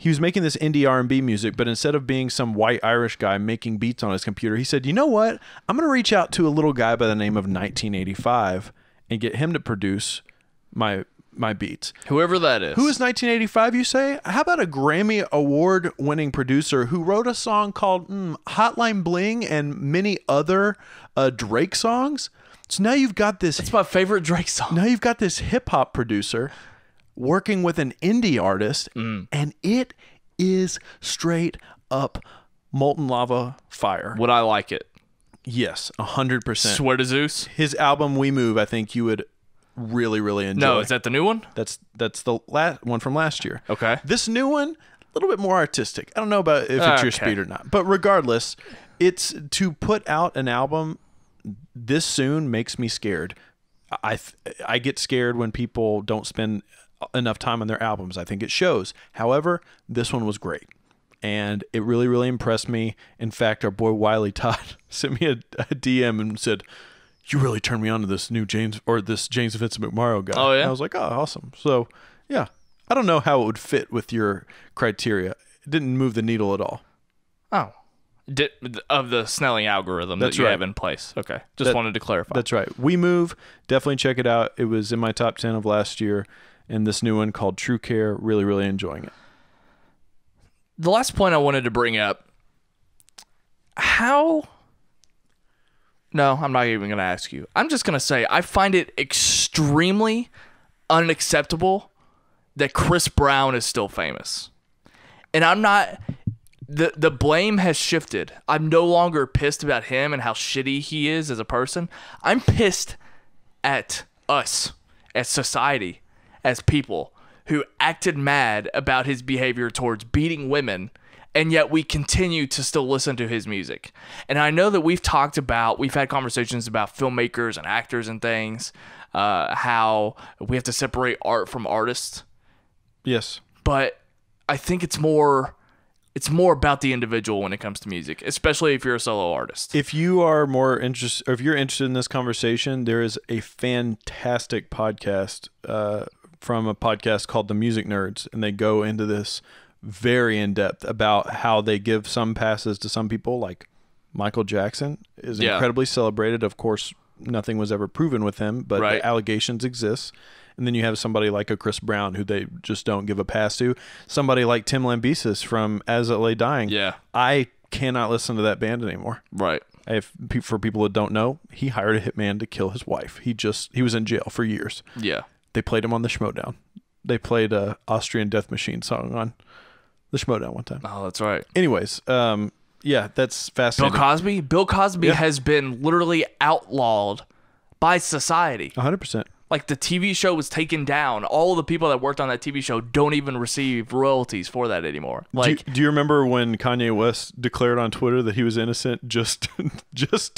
He was making this indie R&B music, but instead of being some white Irish guy making beats on his computer, he said, "You know what? I'm going to reach out to a little guy by the name of 1985 and get him to produce my my beats." whoever that is Who is 1985, you say? How about a Grammy award winning producer who wrote a song called mm, Hotline Bling and many other uh, Drake songs? So now you've got this it's my favorite drake song now you've got this hip hop producer working with an indie artist, mm. and it is straight up molten lava fire. would i like it Yes, a hundred percent. swear to zeus His album "We Move," I think you would really, really enjoy. no is that the new one that's that's the last one from last year. okay This new one, a little bit more artistic. I don't know about if it's your speed or not, but regardless, it's to put out an album this soon makes me scared. I th- I get scared when people don't spend enough time on their albums. I think it shows. However, this one was great. And it really, really impressed me. In fact, our boy Wiley Todd sent me a, a DM and said, "You really turned me on to this new James or this James Vincent McMorrow guy." Oh, yeah? And I was like, "Oh, awesome!" So, yeah, I don't know how it would fit with your criteria. It didn't move the needle at all. oh Di- of the snelling algorithm That's that you right. have in place okay just That- wanted to clarify That's right. We Move. Definitely check it out. It was in my top 10 of last year. And this new one called True Care. Really, really enjoying it. the last point I wanted to bring up how No, I'm not even going to ask you. I'm just going to say I find it extremely unacceptable that Chris Brown is still famous. And I'm not the the blame has shifted. I'm no longer pissed about him and how shitty he is as a person. I'm pissed at us at society, as people who acted mad about his behavior towards beating women and yet we continue to still listen to his music. And I know that we've talked about, we've had conversations about filmmakers and actors and things, uh, how we have to separate art from artists. Yes. But I think it's more, it's more about the individual when it comes to music, especially if you're a solo artist. If you are more interested, or if you're interested in this conversation, there is a fantastic podcast uh, from a podcast called The Music Nerds, and they go into this very in depth about how they give some passes to some people, like Michael Jackson is Yeah. incredibly celebrated. Of course, nothing was ever proven with him, but Right. the allegations exist. And then you have somebody like a Chris Brown who they just don't give a pass to. Somebody like Tim Lambesis from As I Lay Dying. Yeah. I cannot listen to that band anymore. Right. If for people that don't know, he hired a hitman to kill his wife. He just he was in jail for years. Yeah. They played him on the Schmoedown. They played a Austrian Death Machine song on the Schmoedown one time. Oh, that's right. Anyways, um, yeah, that's fascinating. Bill fascinating. Cosby? Bill Cosby Yeah. has been literally outlawed by society. One hundred percent. Like the TV show was taken down. All the people that worked on that TV show don't even receive royalties for that anymore. Do, Like do you remember when Kanye West declared on Twitter that he was innocent just just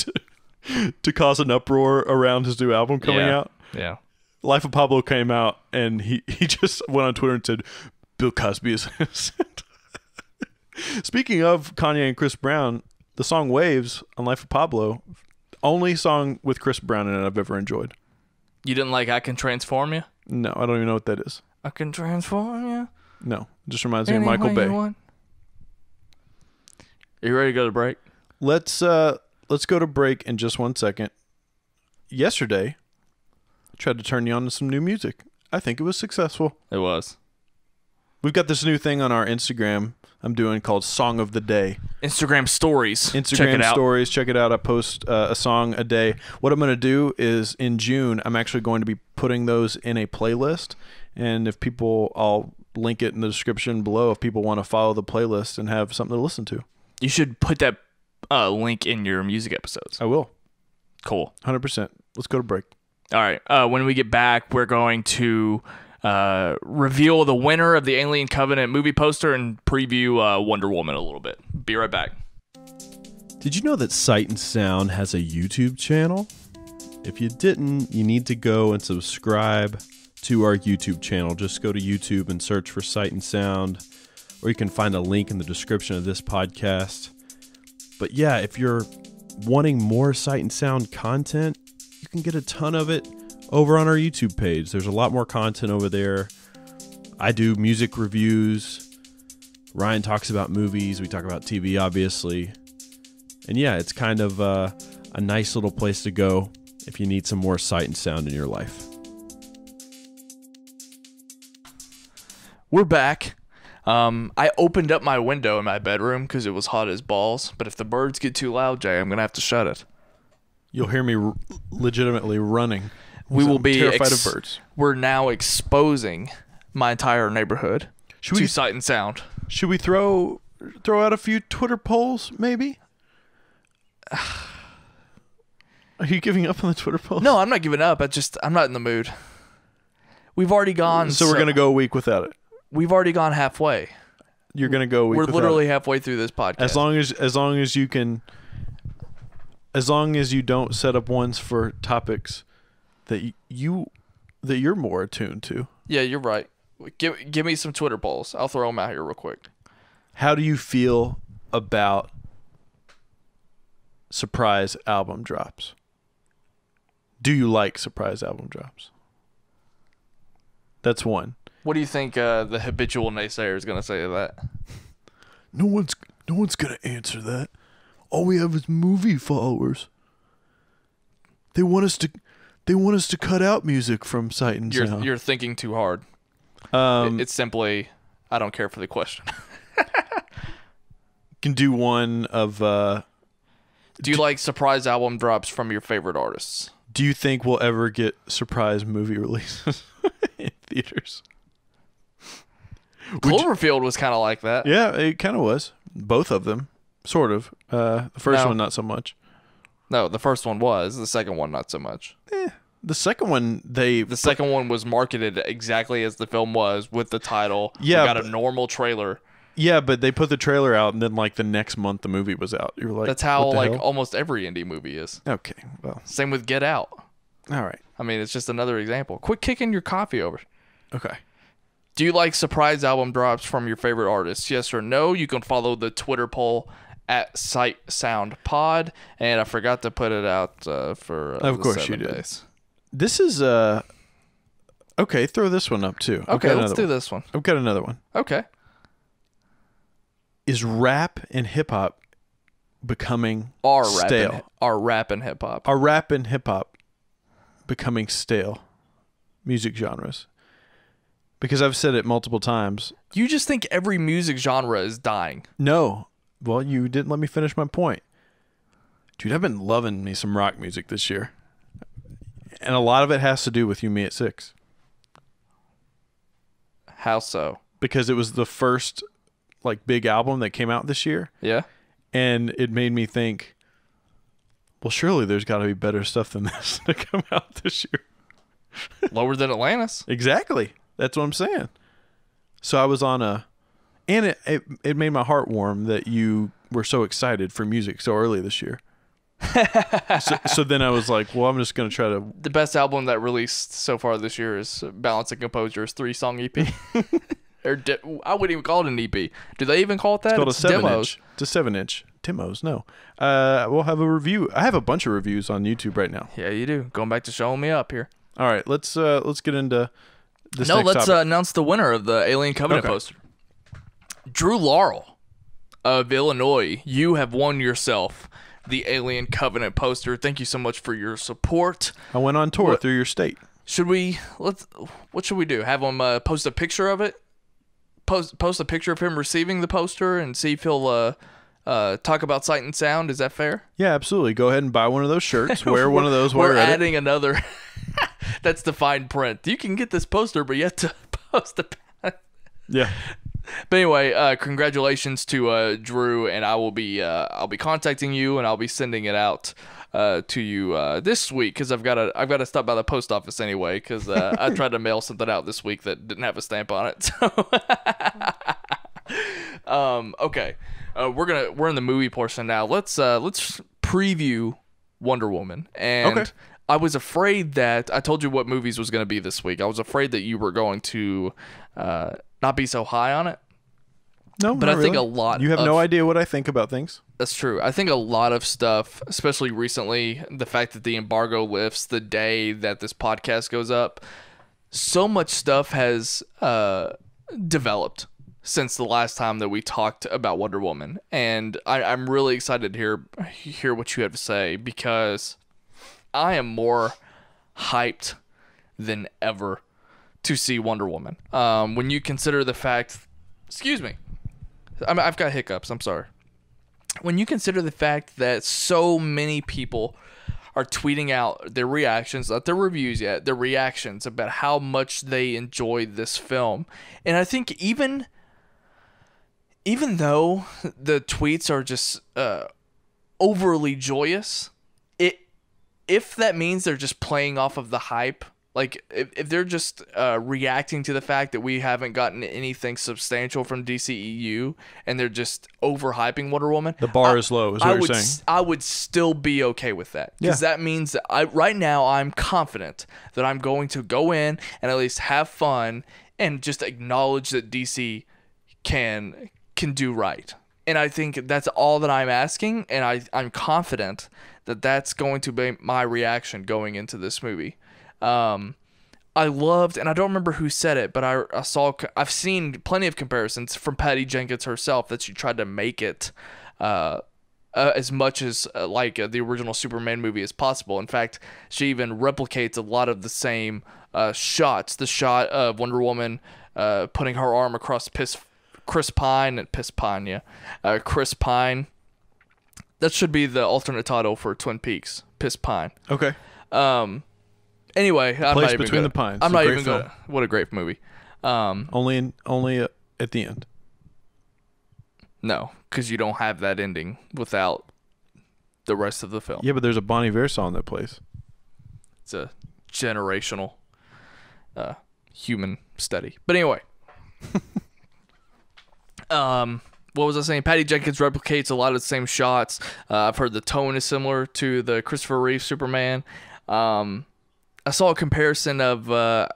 to, to cause an uproar around his new album coming Yeah. out? yeah. Life of Pablo came out and he, he just went on Twitter and said, Bill Cosby is innocent. Speaking of Kanye and Chris Brown, the song Waves on Life of Pablo, only song with Chris Brown in it I've ever enjoyed. You didn't like I Can Transform You? No, I don't even know what that is. I can transform you. No, it just reminds me of Michael Bay. you want. Are you ready to go to break? Let's uh let's go to break in just one second. Yesterday, tried to turn you on to some new music. I think it was successful. It was. We've got this new thing on our Instagram I'm doing called Song of the Day. Instagram stories. Instagram Check it out. stories. Check it out. I post uh, a song a day. What I'm going to do is in June, I'm actually going to be putting those in a playlist. And if people, I'll link it in the description below if people want to follow the playlist and have something to listen to. You should put that uh, link in your music episodes. I will. Cool. 100%. Let's go to break. All right. Uh, when we get back, we're going to uh, reveal the winner of the Alien Covenant movie poster and preview uh, Wonder Woman a little bit. Be right back. Did you know that Sight and Sound has a YouTube channel? If you didn't, you need to go and subscribe to our YouTube channel. Just go to YouTube and search for Sight and Sound, or you can find a link in the description of this podcast. But yeah, if you're wanting more Sight and Sound content, can get a ton of it over on our YouTube page. There's a lot more content over there. I do music reviews. Ryan talks about movies. We talk about TV, obviously. And yeah, it's kind of uh, a nice little place to go if you need some more sight and sound in your life. We're back. Um, I opened up my window in my bedroom because it was hot as balls. But if the birds get too loud, Jay, I'm gonna have to shut it. You'll hear me r- legitimately running. We will I'm be terrified ex- of birds. We're now exposing my entire neighborhood Should to we sight and sound. should we throw throw out a few Twitter polls maybe? Are you giving up on the Twitter polls? No, I'm not giving up. I just I'm not in the mood. We've already gone. So we're gonna go a week without it. We've already gone halfway. You're gonna go a week We're without literally it. halfway through this podcast. as long as as long as you can as long as you don't set up ones for topics that you that you're more attuned to. yeah, you're right. Give give me some Twitter polls. I'll throw them out here real quick. How do you feel about surprise album drops? Do you like surprise album drops? That's one. What do you think uh, the habitual naysayer is gonna say to that? No one's no one's gonna answer that. All we have is movie followers. They want us to they want us to cut out music from Sight and You're Sound. you're thinking too hard. um, it's simply I don't care for the question. can do one of uh do you like surprise album drops from your favorite artists? do you think we'll ever get surprise movie releases in theaters? Cloverfield was kind of like that. yeah, it kind of was. Both of them, sort of. Uh, the first No. one not so much. No, the first one was. The second one not so much. The second one they The second one was marketed exactly as the film was with the title. Yeah, we got but- a normal trailer. yeah, but they put the trailer out and then like the next month the movie was out. You're like, That's how like hell? almost every indie movie is. Okay, well, Same with Get Out. all right, I mean, it's just another example. Quit kicking your coffee over. okay. Do you like surprise album drops from your favorite artists? Yes or no? You can follow the Twitter poll at Sight Sound Pod, and I forgot to put it out uh, for uh, Of course you did. days. This is uh, okay. Throw this one up too. I've Okay, let's do one. this one. I've got another one. Okay. Is rap and hip hop becoming Our stale? rap, our rap and hip hop. Are rap and hip hop becoming stale music genres? Because I've said it multiple times. You just think every music genre is dying. No. Well, you didn't let me finish my point. Dude, I've been loving me some rock music this year. And a lot of it has to do with You Me at Six. How so? Because it was the first like big album that came out this year. Yeah. And it made me think, well, surely there's got to be better stuff than this to come out this year. Lower than Atlantis. Exactly. That's what I'm saying. So I was on a, and it, it it made my heart warm that you were so excited for music so early this year. so, so then I was like, well, I'm just gonna try to. The best album that released so far this year is Balance and Composure's three song EP. or I wouldn't even call it an EP. Do they even call it that? It's called a seven demos. inch. It's a seven inch. Timos, no. Uh, we'll have a review. I have a bunch of reviews on YouTube right now. Yeah, you do. Going back to showing me up here. All right, let's uh let's get into this. no, next let's uh, announce the winner of the Alien Covenant Okay. poster. Drew Laurel of Illinois. You have won yourself the Alien Covenant poster. Thank you so much for your support. I went on tour What- through your state. Should we let's what should we do? Have him uh, post a picture of it? Post post a picture of him receiving the poster and see if he'll uh, uh, talk about sight and sound. Is that fair? Yeah, absolutely. Go ahead and buy one of those shirts. Wear one of those We're it. adding another. That's the fine print. You can get this poster, but you have to post a. Yeah. But anyway, uh, congratulations to uh, Drew, and I will be uh, I'll be contacting you, and I'll be sending it out uh, to you uh, this week because I've got to I've got to stop by the post office anyway because uh, I tried to mail something out this week that didn't have a stamp on it. So, um, okay, uh, we're gonna we're in the movie portion now. Let's uh, let's preview Wonder Woman, and Okay. I was afraid that I told you what movies was gonna be this week. I was afraid that you were going to uh, not be so high on it. No, But I think really. a lot You have of- no idea what I think about things. That's true. I think a lot of stuff, especially recently, the fact that the embargo lifts the day that this podcast goes up, so much stuff has uh, developed since the last time that we talked about Wonder Woman, and I, I'm really excited to hear hear what you have to say because I am more hyped than ever to see Wonder Woman. Um, when you consider the fact, excuse me, I I've got hiccups. I'm sorry when you consider the fact that so many people are tweeting out their reactions, not their reviews yet, their reactions about how much they enjoyed this film. And I think even even though the tweets are just uh, overly joyous, it if that means they're just playing off of the hype, like if, if they're just uh, reacting to the fact that we haven't gotten anything substantial from DCEU and they're just overhyping Wonder Woman, The bar I- is low, is I what you're would saying. I would still be okay with that because Yeah. that means that I right now I'm confident that I'm going to go in and at least have fun and just acknowledge that DC can can do right. And I think that's all that I'm asking, and I I'm confident that that's going to be my reaction going into this movie. Um, I loved, and I don't remember who said it, but I, I saw I've seen plenty of comparisons from Patty Jenkins herself that she tried to make it uh, uh, as much as uh, like uh, the original Superman movie as possible. In fact, she even replicates a lot of the same uh, shots. The shot of Wonder Woman uh, putting her arm across Piss, Chris Pine and Piss Pine, yeah, uh, Chris Pine. That should be the alternate title for Twin Peaks, Piss Pine. Okay. Um. Anyway, I'm Place not even Between gonna, the Pines. I'm not even gonna. What a great movie. Um. Only in, only uh, at the end. No, because you don't have that ending without the rest of the film. Yeah, but there's a Bon Iver song that plays. It's a generational uh, human study. But anyway, um, what was I saying? Patty Jenkins replicates a lot of the same shots. Uh, I've heard the tone is similar to the Christopher Reeve Superman. Um, I saw a comparison of. Uh,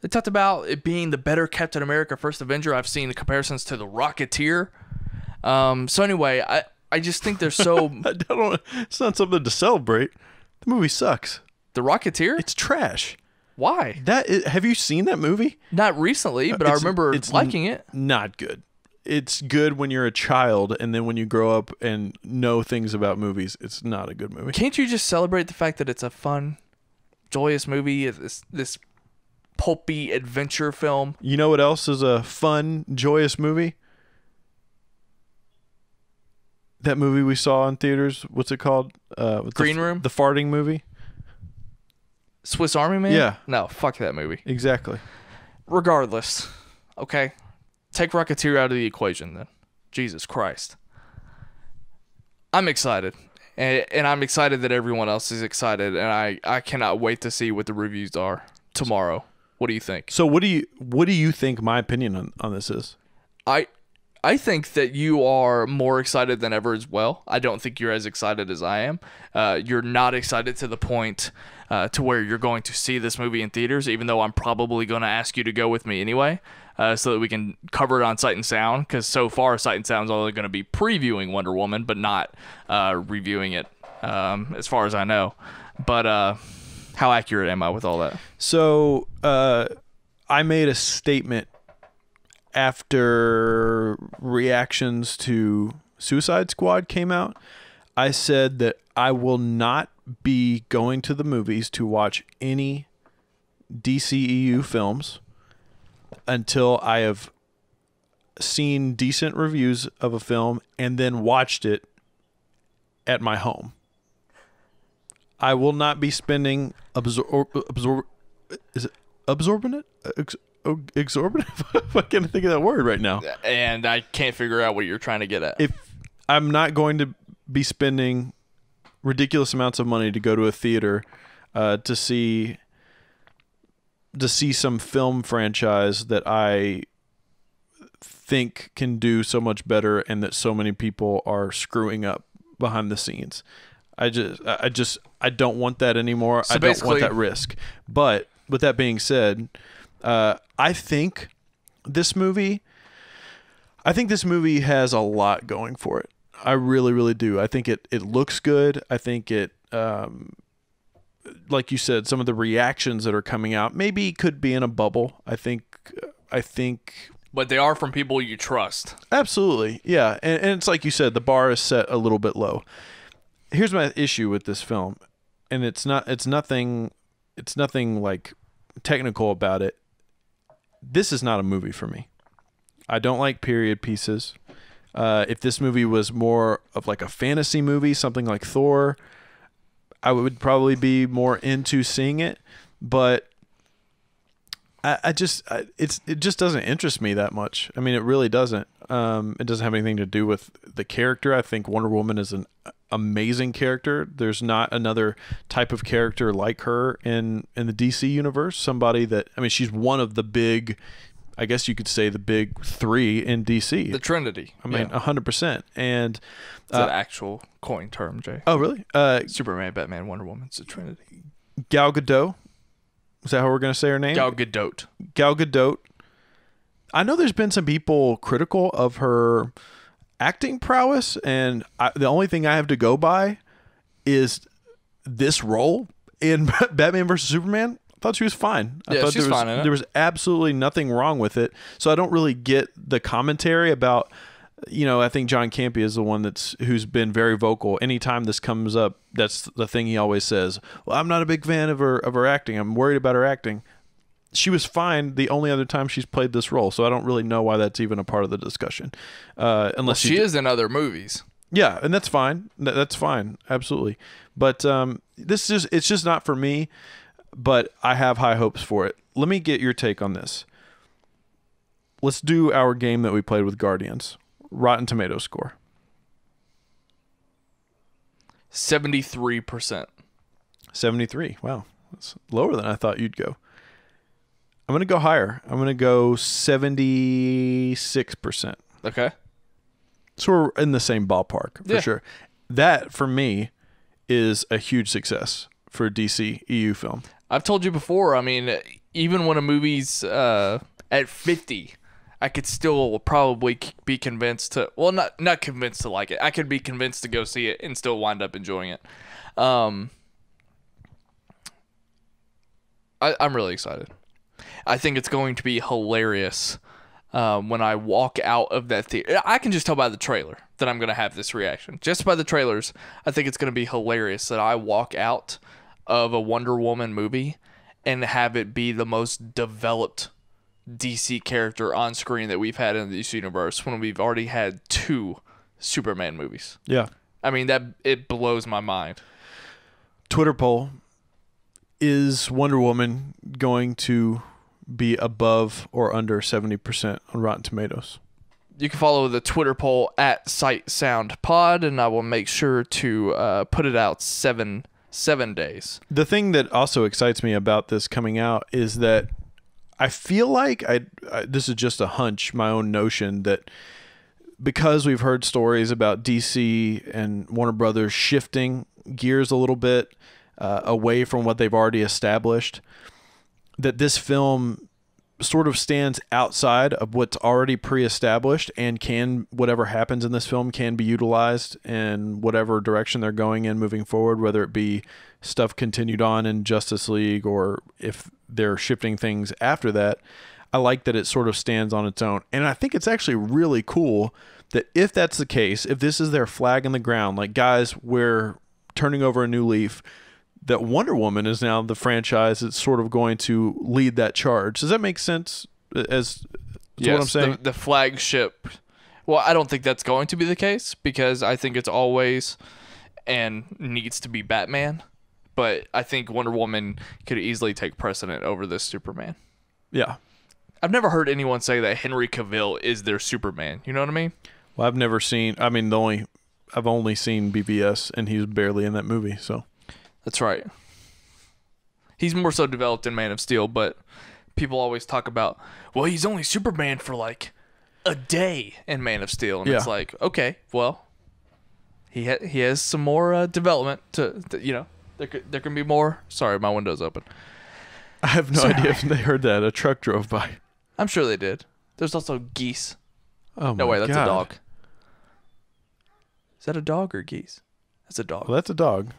they talked about it being the better Captain America First Avenger. I've seen the comparisons to the Rocketeer. Um, so anyway, I I just think they're so I don't. It's not something to celebrate. The movie sucks. the Rocketeer. It's trash. Why? That is, have you seen that movie? Not recently, but I remember it's liking it. Not good. It's good when you're a child, and then when you grow up and know things about movies, it's not a good movie. Can't you just celebrate the fact that it's a fun, joyous movie? This this pulpy adventure film. You know what else is a fun, joyous movie? That movie we saw in theaters. What's it called? Uh, with the Green Room? The farting movie. Swiss Army Man? Yeah. No, fuck that movie. Exactly. Regardless, okay? Take Rocketeer out of the equation then. Jesus Christ. I'm excited. And, and I'm excited that everyone else is excited, and I I cannot wait to see what the reviews are tomorrow. What do you think? So what do you what do you think my opinion on, on this is? I I think that you are more excited than ever as well. I don't think you're as excited as I am. Uh, you're not excited to the point uh, to where you're going to see this movie in theaters, even though I'm probably going to ask you to go with me anyway, uh, so that we can cover it on Sight and Sound. Because so far, Sight and Sound is only going to be previewing Wonder Woman, but not uh, reviewing it, um, as far as I know. But uh, how accurate am I with all that? So uh, I made a statement after reactions to Suicide Squad came out. I said that I will not be going to the movies to watch any DCEU films until I have seen decent reviews of a film and then watched it at my home. I will not be spending absor- absor- is it absorbent? Ex- exorbitant? I can't think of that word right now. And I can't figure out what you're trying to get at. If I'm not going to be spending ridiculous amounts of money to go to a theater uh, to see to see some film franchise that I think can do so much better and that so many people are screwing up behind the scenes. I just I just I don't want that anymore. So I don't want that risk. But with that being said, uh, I think this movie I think this movie has a lot going for it. I really, really do. I think it, it looks good. I think it, um, like you said, some of the reactions that are coming out maybe could be in a bubble. I think, I think but they are from people you trust. Absolutely. Yeah. And, and it's like you said, the bar is set a little bit low. Here's my issue with this film. And it's not it's nothing it's nothing like technical about it. This is not a movie for me. I don't like period pieces. Uh, if this movie was more of like a fantasy movie, something like Thor, I would probably be more into seeing it. But I, I just I, it's it just doesn't interest me that much. I mean, it really doesn't. Um, it doesn't have anything to do with the character. I think Wonder Woman is an amazing character. There's not another type of character like her in in the DC universe. Somebody that I mean, she's one of the big, I guess you could say the big three in DC. The Trinity. I mean, yeah. hundred percent. And it's uh, an actual coin term, Jay. oh, really? Uh, Superman, Batman, Wonder Woman. It's a Trinity. Gal Gadot. Is that how we're gonna say her name? Gal Gadot. Gal Gadot. I know there's been some people critical of her acting prowess, and I, the only thing I have to go by is this role in Batman versus Superman. I thought she was fine. I Yeah, thought she's there was, fine. There was absolutely nothing wrong with it. So I don't really get the commentary about. You know, I think John Campea is the one that's who's been very vocal. Anytime this comes up, that's the thing he always says. Well, I'm not a big fan of her of her acting. I'm worried about her acting she was fine the only other time she's played this role, so I don't really know why that's even a part of the discussion. Uh, unless She you, is in other movies. yeah, and that's fine. That's fine, absolutely. But um, this is it's just not for me. But I have high hopes for it. Let me get your take on this. Let's do our game that we played with Guardians. Rotten Tomato score. 73%. 73. Wow. That's lower than I thought you'd go. I'm going to go higher. I'm going to go 76%. Okay. So we're in the same ballpark for Yeah. sure. That for me is a huge success for DC EU film. I've told you before, I mean, even when a movie's uh, at 50, I could still probably be convinced to, well, not not convinced to like it. I could be convinced to go see it and still wind up enjoying it. Um, I, I'm really excited. I think it's going to be hilarious um, when I walk out of that theater. I can just tell by the trailer that I'm going to have this reaction. Just by the trailers, I think it's going to be hilarious that I walk out of a Wonder Woman movie and have it be the most developed DC character on screen that we've had in this universe when we've already had two Superman movies. Yeah. I mean that it blows my mind. Twitter poll is Wonder Woman going to be above or under 70% on Rotten Tomatoes? you can follow the Twitter poll at Sight Sound Pod, and I will make sure to uh, put it out seven seven days. The thing that also excites me about this coming out is that I feel like I, I this is just a hunch, my own notion that because we've heard stories about DC and Warner Brothers shifting gears a little bit uh, away from what they've already established, that this film sort of stands outside of what's already pre-established and can whatever happens in this film can be utilized in whatever direction they're going in moving forward whether it be stuff continued on in Justice League or if they're shifting things after that. I like that it sort of stands on its own. And I think it's actually really cool that if that's the case if this is their flag in the ground like guys we're turning over a new leaf that Wonder Woman is now the franchise that's sort of going to lead that charge. Does that make sense? Uh, as to what I'm saying, The, the flagship. Well, I don't think that's going to be the case because I think it's always and needs to be Batman. But I think Wonder Woman could easily take precedent over this Superman. yeah. I've never heard anyone say that Henry Cavill is their Superman. You know what I mean? Well, I've never seen. I mean, the only I've only seen BvS, and he was barely in that movie. So That's right. He's more so developed in Man of Steel, but people always talk about, well, he's only Superman for like a day in Man of Steel, and it's like, okay, well, he ha- he has some more uh, development to, to, you know, there could there can be more. Sorry, my window's open. I have no idea if they heard that. A truck drove by. I'm sure they did. There's also geese. Oh No way, that's God. a dog. Is that a dog or geese? That's a dog. Well, that's a dog.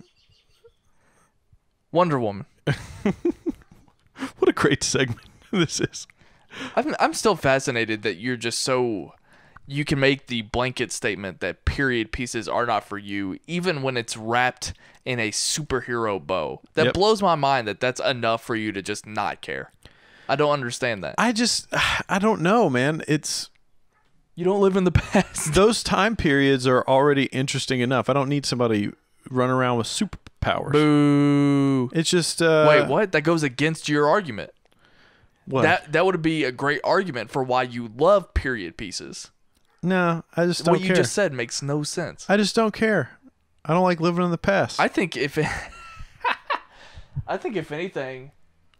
Wonder Woman. What a great segment this is. I'm I'm still fascinated that you're just so you can make the blanket statement that period pieces are not for you even when it's wrapped in a superhero bow. That Yep. blows my mind that that's enough for you to just not care. I don't understand that. I just I don't know, man. It's You don't live in the past. those time periods are already interesting enough. I don't need somebody running around with superpowers. Boo. It's just uh, Wait, what? That goes against your argument. What? That that would be a great argument for why you love period pieces. no, I just don't what you just said makes no sense. I just don't care. I don't like living in the past. I think if it, I think if anything,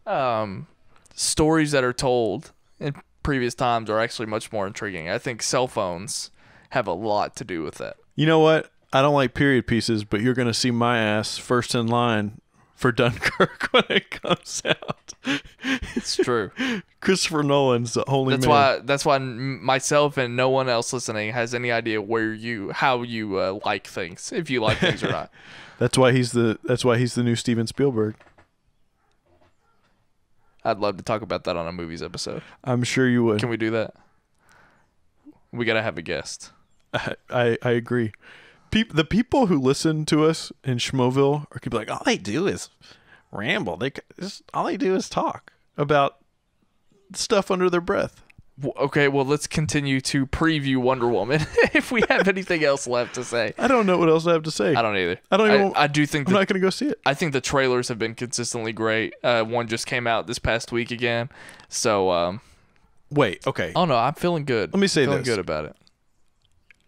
um, stories that are told in previous times are actually much more intriguing. I think cell phones have a lot to do with that. you know what? I don't like period pieces, but you're gonna see my ass first in line for Dunkirk when it comes out. It's true. Christopher Nolan's the only that's man. why. That's why myself and no one else listening has any idea where you, how you uh, like things, if you like things or not. That's why he's the. That's why he's the new Steven Spielberg. I'd love to talk about that on a movies episode. I'm sure you would. Can we do that? We gotta have a guest. I, I, I agree. Peop, the people who listen to us in Schmoville are gonna be like, all they do is ramble. They just, all they do is talk about stuff under their breath. Okay, well, let's continue to preview Wonder Woman if we have anything else left to say. I don't know what else I have to say. I don't either. I don't even- I, I do think I'm that not gonna go see it. I think the trailers have been consistently great. Uh, one just came out this past week again, so um, Wait, okay. oh no, I'm feeling good. Let me say feeling this. good about it.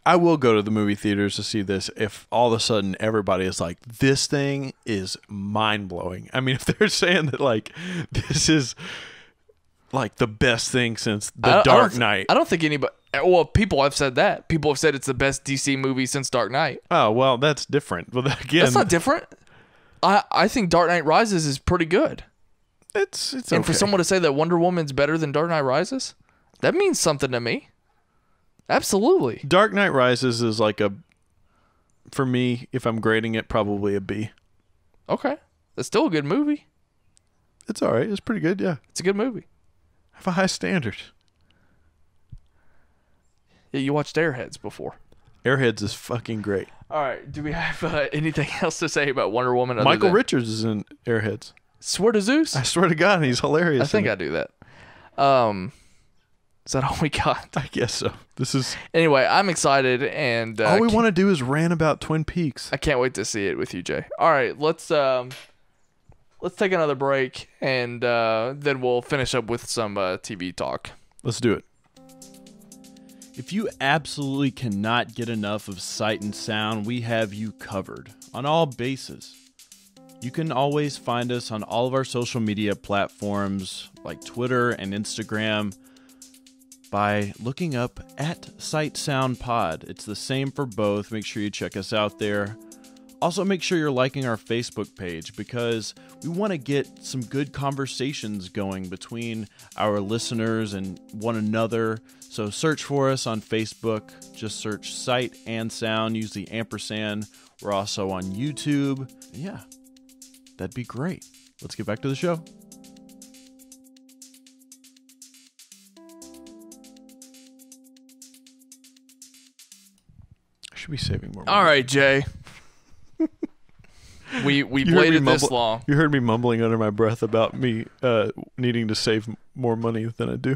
I will go to the movie theaters to see this if all of a sudden everybody is like, this thing is mind blowing. I mean, if they're saying that like this is like the best thing since The I Dark don't- Knight. I don't think anybody. Well, people have said that. People have said it's the best DC movie since Dark Knight. Oh well, that's different. Well, again, That's not different. I I think Dark Knight Rises is pretty good. it's it's And okay. for someone to say that Wonder Woman's better than Dark Knight Rises, that means something to me. Absolutely. Dark Knight Rises is like a, for me, if I'm grading it, probably a B. Okay. That's still a good movie. It's all right. It's pretty good. Yeah, It's a good movie. I have a high standard. Yeah, you watched Airheads before. Airheads is fucking great. All right. Do we have uh, anything else to say about Wonder Woman? other Michael than- Richards is in Airheads. Swear to Zeus. I swear to God, he's hilarious. I think I do that. Um, is that all we got? I guess so. This is Anyway, I'm excited and uh, all we want to do is rant about Twin Peaks. I can't wait to see it with you, Jay. All right, let's um, let's take another break and uh, then we'll finish up with some uh, TV talk. Let's do it. If you absolutely cannot get enough of sight and sound, we have you covered on all bases. You can always find us on all of our social media platforms like Twitter and Instagram by looking up at Sight Sound Pod. It's the same for both. Make sure you check us out there. Also, make sure you're liking our Facebook page because we want to get some good conversations going between our listeners and one another. So, search for us on Facebook. Just search Sight and Sound. Use the ampersand. We're also on YouTube. Yeah, that'd be great. Let's get back to the show. Should be saving more. All right, Jaye. we we You heard waited me this long. You heard me mumbling under my breath about me uh, needing to save more money than I do.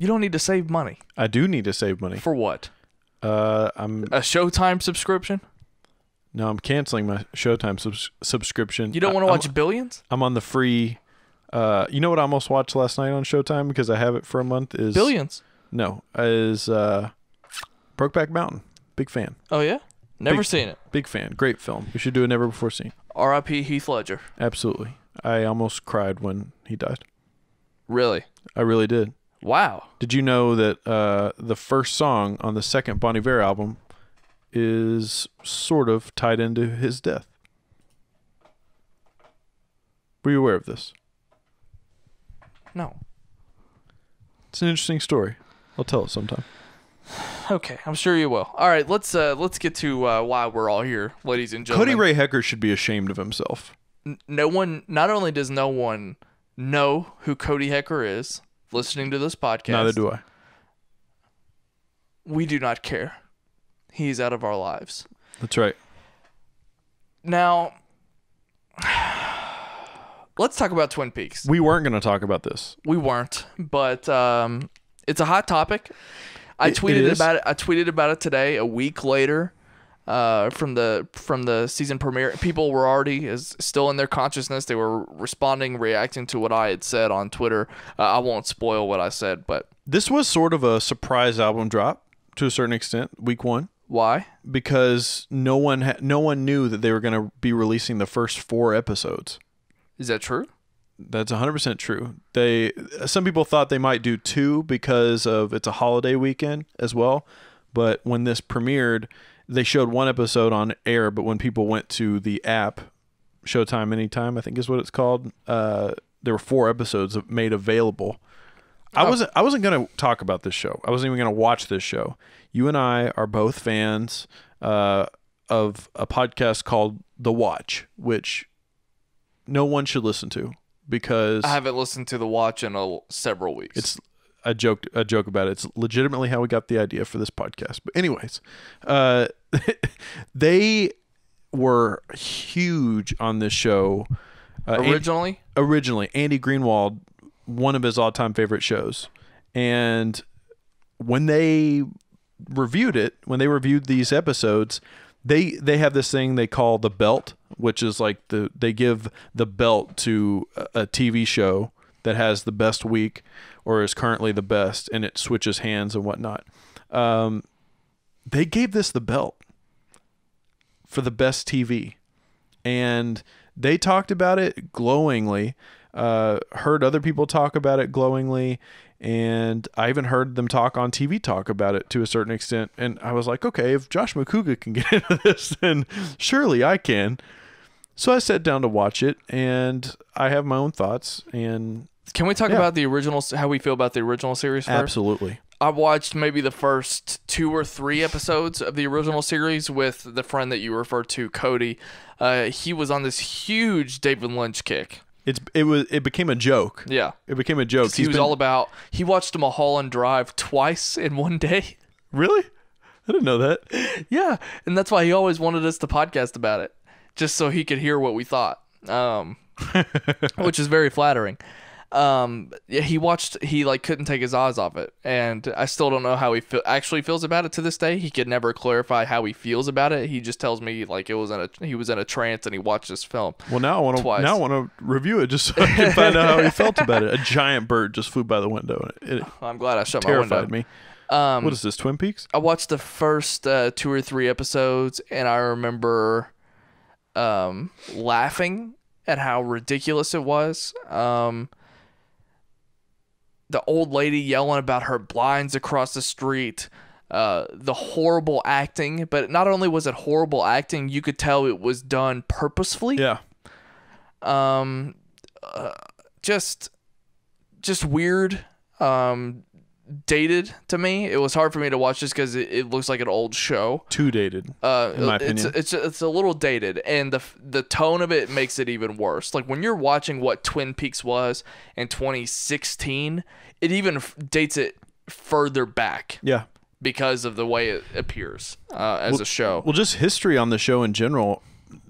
You don't need to save money I do need to save money. for what? Uh, I'm A Showtime subscription? no, I'm canceling my Showtime subs- subscription. You don't want to watch Billions? I'm, I'm on the free. Uh, you know what I almost watched last night on Showtime because I have it for a month is Billions. No, is uh, Brokeback Mountain. Big fan. Oh yeah, never Big- seen it. Big fan. Great film. We should do a never before seen. R.I.P. Heath Ledger. Absolutely. I almost cried when he died. Really? I really did. Wow. Did you know that uh, the first song on the second Bon Iver album is sort of tied into his death? Were you aware of this? No. It's an interesting story. I'll tell it sometime. Okay, I'm sure you will. All right, let's uh let's get to uh, why we're all here, ladies and gentlemen. Cody. Ray Hecker should be ashamed of himself. N- no one. Not only does no one know who Cody Hecker is, listening to this podcast, Neither do I. we do not care. He's out of our lives That's right. now. Let's talk about Twin Peaks. We weren't going to talk about this. We weren't, but um, it's a hot topic. I It- it tweeted is. about it. I tweeted about it today, a week later, uh, from the from the season premiere. People were already is still in their consciousness. They were responding, reacting to what I had said on Twitter. Uh, I won't spoil what I said, but This was sort of a surprise album drop to a certain extent, week one, why? because no one ha- no one knew that they were going to be releasing the first four episodes. Is that true? That's 100% true. They some people thought they might do two because of it's a holiday weekend as well, but when this premiered, they showed one episode on air, but when people went to the app Showtime Anytime, I think is what it's called, uh, there were four episodes made available. I Oh. wasn't I wasn't going to talk about this show. I wasn't even going to watch this show. You and I are both fans uh, of a podcast called The Watch, which no one should listen to because I haven't listened to the watch in a, several weeks. it's a joke a joke about it. It's legitimately how we got the idea for this podcast. But anyways, uh, they were huge on this show. Uh, originally. originally, Andy Greenwald, one of his all-time favorite shows, and when they reviewed it, when they reviewed these episodes, they they have this thing they call the belt, which is like the they give the belt to a, TV show that has the best week or is currently the best, and it switches hands and whatnot. Um, they gave this the belt for the best TV, and they talked about it glowingly. Uh, heard other people talk about it glowingly, and I even heard them talk on TV talk about it to a certain extent. And I was like, okay, if Josh Macuga can get into this, then surely I can. So I sat down to watch it, and I have my own thoughts. And Can we talk Yeah. about the original? How we feel about the original series first? absolutely, I watched maybe the first two or three episodes of the original series with the friend that you referred to, Cody. Uh, he was on this huge David Lynch kick. It's it was it became a joke. Yeah. It became a joke. He was been- all about. He watched Mulholland Drive twice in one day. really. I didn't know that. Yeah, and that's why he always wanted us to podcast about it, just so he could hear what we thought. Um, which is very flattering. Um yeah, he watched he like couldn't take his eyes off it and i still don't know how he feel, actually feels about it to this day he could never clarify how he feels about it he just tells me like it was in a he was in a trance and he watched this film Well, now I want to now I want to review it just so I can find out how he felt about it. A giant bird just flew by the window and it, it i'm glad i shut my window terrified me. um What is this? Twin Peaks? I watched the first uh, two or three episodes, and I remember um, laughing at how ridiculous it was. Um, the old lady yelling about her blinds across the street. Uh, the horrible acting, but not only was it horrible acting, you could tell it was done purposefully Yeah. um uh, just just weird um dated to me it was hard for me to watch just because it, it looks like an old show Too dated. uh In my it's, opinion. it's it's a little dated and the the tone of it makes it even worse like when you're watching what twin peaks was in 2016 it even f- dates it further back Yeah. because of the way it appears uh, as a show Well, just history on the show in general.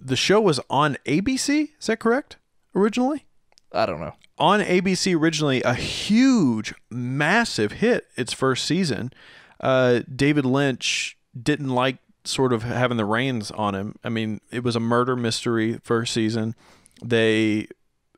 The show was on ABC. Is that correct? Originally? i don't know on ABC originally, a huge, massive hit its first season. Uh, David Lynch didn't like sort of having the reins on him. I mean, it was a murder mystery first season. They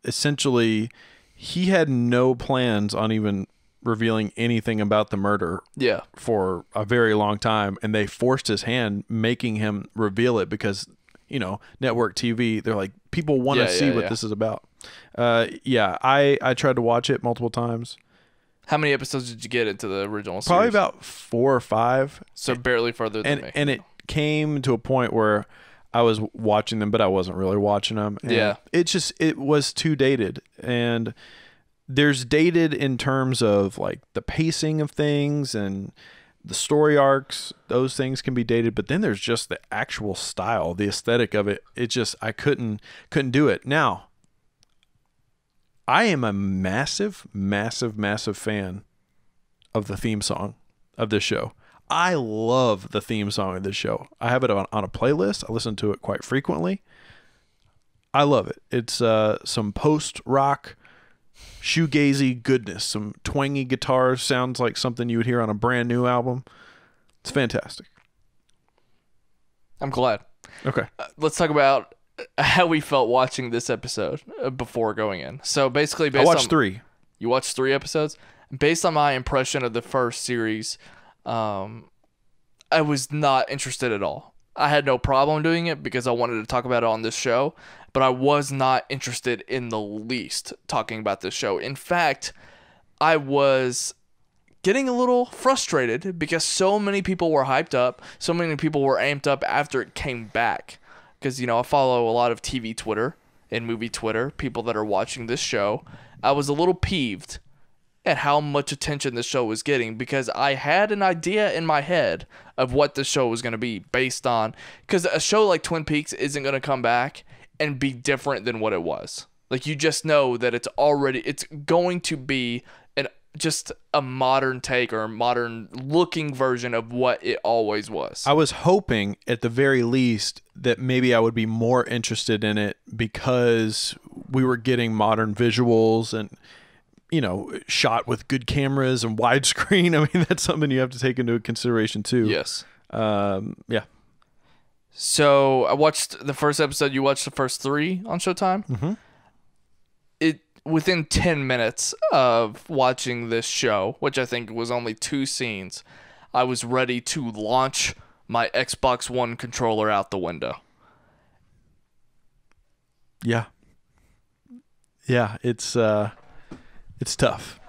essentially, he had no plans on even revealing anything about the murder yeah for a very long time and they forced his hand making him reveal it because you know network tv they're like people want to Yeah, see yeah, what yeah. this is about uh yeah i i tried to watch it multiple times how many episodes did you get into the original probably series? about four or five so barely further than and me and it came to a point where i was watching them but i wasn't really watching them and Yeah. it just it was too dated and there's dated in terms of like the pacing of things and the story arcs those things can be dated but then there's just the actual style the aesthetic of it. It just i couldn't couldn't do it. Now i am a massive massive massive fan of the theme song of this show. I love the theme song of this show. I have it on, on a playlist. I listen to it quite frequently. I love it. It's uh, some post rock shoegazy goodness some twangy guitars sounds like something you would hear on a brand new album it's fantastic I'm glad. okay Uh, let's talk about how we felt watching this episode uh, before going in. So basically, i based watched on three you watched three episodes. Based on my impression of the first series, um, I was not interested at all. I had no problem doing it because I wanted to talk about it on this show, but I was not interested in the least talking about this show. In fact, I was getting a little frustrated because so many people were hyped up, so many people were amped up after it came back. Because, you know, I follow a lot of TV Twitter and movie Twitter, people that are watching this show. I was a little peeved at how much attention this show was getting because I had an idea in my head of what the show was going to be based on. Because a show like Twin Peaks isn't going to come back and be different than what it was. Like you just know that it's already it's going to be an just a modern take or a modern looking version of what it always was. I was hoping at the very least that maybe I would be more interested in it because we were getting modern visuals and you know shot with good cameras and widescreen. I mean that's something you have to take into consideration too. yes. Um, yeah. So I watched the first episode. You watched the first three on Showtime. Mm-hmm. It within ten minutes of watching this show, which I think was only two scenes, I was ready to launch my Xbox One controller out the window. Yeah. Yeah, it's uh it's tough.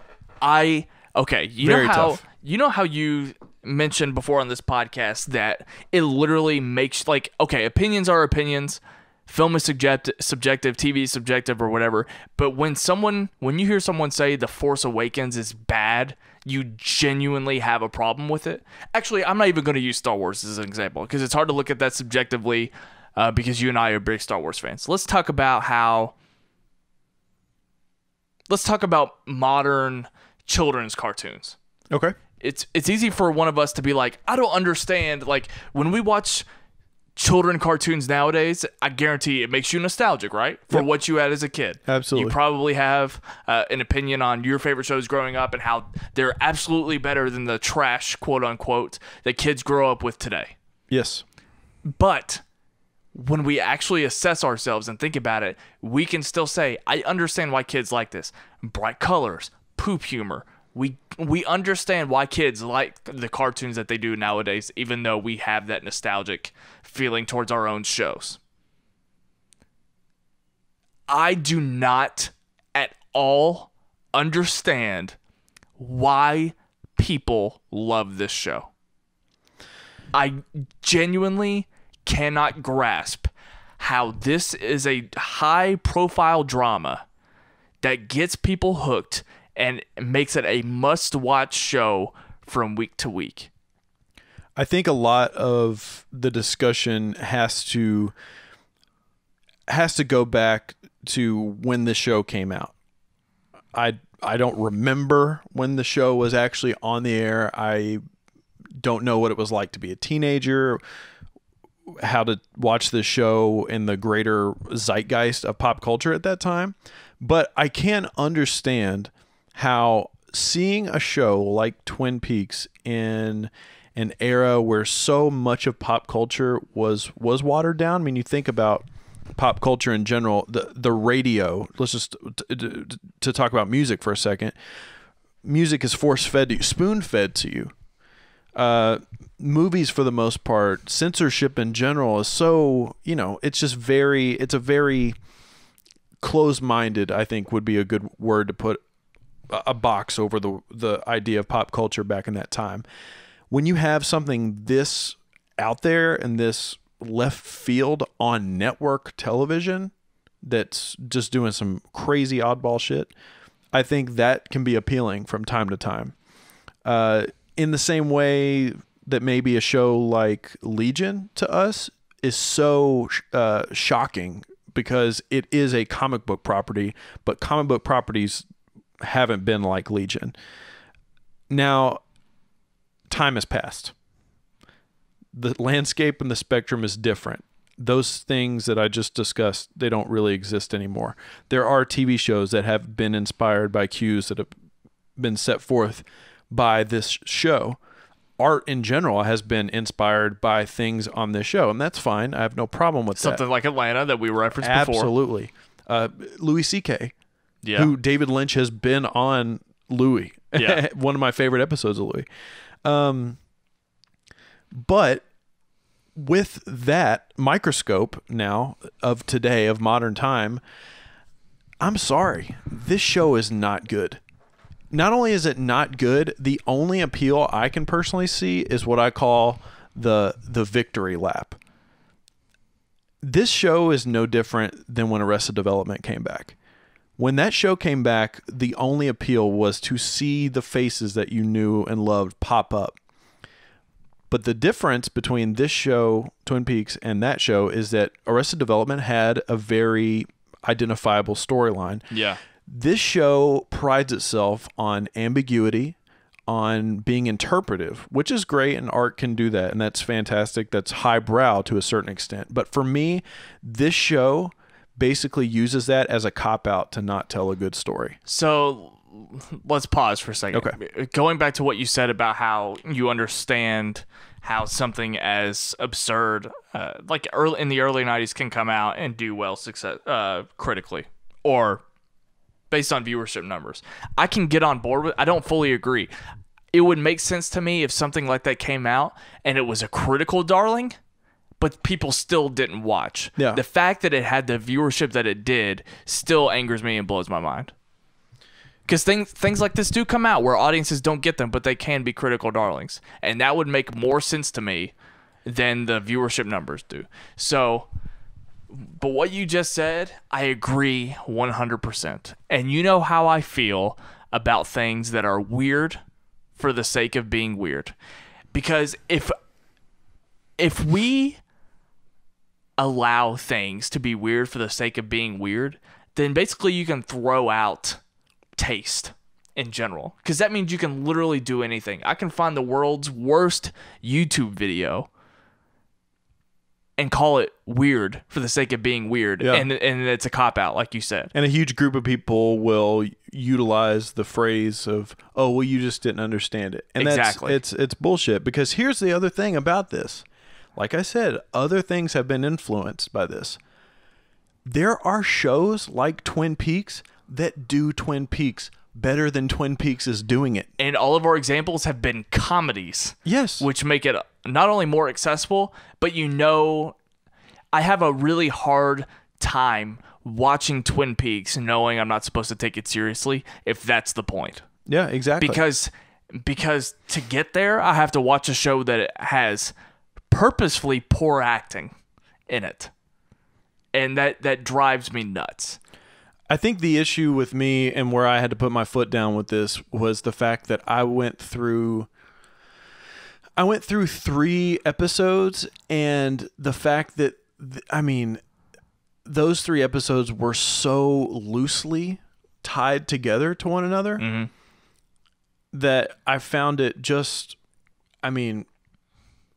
I okay, you Very know how tough. you know how you mentioned before on this podcast that it literally makes like okay, opinions are opinions. Film is subject, subjective, TV is subjective or whatever. But when someone when you hear someone say The Force Awakens is bad, you genuinely have a problem with it. Actually, I'm not even going to use Star Wars as an example because it's hard to look at that subjectively uh, because you and I are big Star Wars fans. Let's talk about how let's talk about modern children's cartoons. Okay. It's it's easy for one of us to be like, I don't understand. Like when we watch children cartoons nowadays, I guarantee it makes you nostalgic, right? For Yep. what you had as a kid. Absolutely. You probably have uh, an opinion on your favorite shows growing up and how they're absolutely better than the trash, quote unquote, that kids grow up with today. Yes. But when we actually assess ourselves and think about it, we can still say, I understand why kids like this. Bright colors, poop humor. We we understand why kids like the cartoons that they do nowadays, even though we have that nostalgic feeling towards our own shows. I do not at all understand why people love this show. I genuinely cannot grasp how this is a high profile drama that gets people hooked and makes it a must watch show from week to week. I think a lot of the discussion has to has to go back to when the show came out. I I don't remember when the show was actually on the air. I don't know what it was like to be a teenager, how to watch the show in the greater zeitgeist of pop culture at that time. But I can understand how seeing a show like Twin Peaks in an era where so much of pop culture was was watered down. I mean, you think about pop culture in general, the the radio. Let's just to talk about music for a second. Music is force fed to you, spoon fed to you. Uh, movies, for the most part, censorship in general is so you know it's just very it's a very closed minded. I think would be a good word to put a box over the the idea of pop culture back in that time. When you have something this out there and this left field on network television that's just doing some crazy oddball shit, I think that can be appealing from time to time. Uh, in the same way that maybe a show like Legion to us is so uh, shocking because it is a comic book property, but comic book properties haven't been like Legion. Now, time has passed. The landscape and the spectrum is different. Those things that I just discussed, they don't really exist anymore. There are TV shows that have been inspired by cues that have been set forth by this show. Art in general has been inspired by things on this show, and that's fine. I have no problem with that. Something that. like Atlanta that we referenced before. Absolutely. Uh, Louis C.K., Yeah. who David Lynch has been on Louis. Yeah. One of my favorite episodes of Louis. Um, but with that microscope now of today, of modern time, I'm sorry. This show is not good. Not only is it not good, the only appeal I can personally see is what I call the the victory lap. This show is no different than when Arrested Development came back. When that show came back, the only appeal was to see the faces that you knew and loved pop up. But the difference between this show, Twin Peaks, and that show is that Arrested Development had a very identifiable storyline. yeah. This show prides itself on ambiguity, on being interpretive, which is great, and art can do that, and that's fantastic. That's highbrow to a certain extent. But for me, this show basically uses that as a cop out to not tell a good story. So let's pause for a second. Okay. Going back to what you said about how you understand how something as absurd, uh, like early in the early '90s, can come out and do well success uh, critically, or based on viewership numbers. I can get on board with. I don't fully agree. It would make sense to me if something like that came out and it was a critical darling, but people still didn't watch. Yeah. The fact that it had the viewership that it did still angers me and blows my mind. Because things things like this do come out where audiences don't get them, but they can be critical darlings, and that would make more sense to me than the viewership numbers do. So, but what you just said, I agree 100%. And you know how I feel about things that are weird for the sake of being weird. Because if if we allow things to be weird for the sake of being weird, then basically you can throw out taste in general. Because that means you can literally do anything. I can find the world's worst YouTube video and call it weird for the sake of being weird, Yeah. and and it's a cop out, like you said. And a huge group of people will utilize the phrase of, "Oh, well, you just didn't understand it," and Exactly. that's it's it's bullshit. Because here's the other thing about this. Like I said, other things have been influenced by this. There are shows like Twin Peaks that do Twin Peaks better than Twin Peaks is doing it. And all of our examples have been comedies. Yes. which make it not only more accessible, but you know, I have a really hard time watching Twin Peaks knowing I'm not supposed to take it seriously if that's the point. yeah, exactly. Because because to get there, I have to watch a show that has purposefully poor acting in it. And that that drives me nuts. I think the issue with me and where I had to put my foot down with this was the fact that I went through I went through 3 episodes and the fact that I mean those 3 episodes were so loosely tied together to one another mm-hmm. that I found it just I mean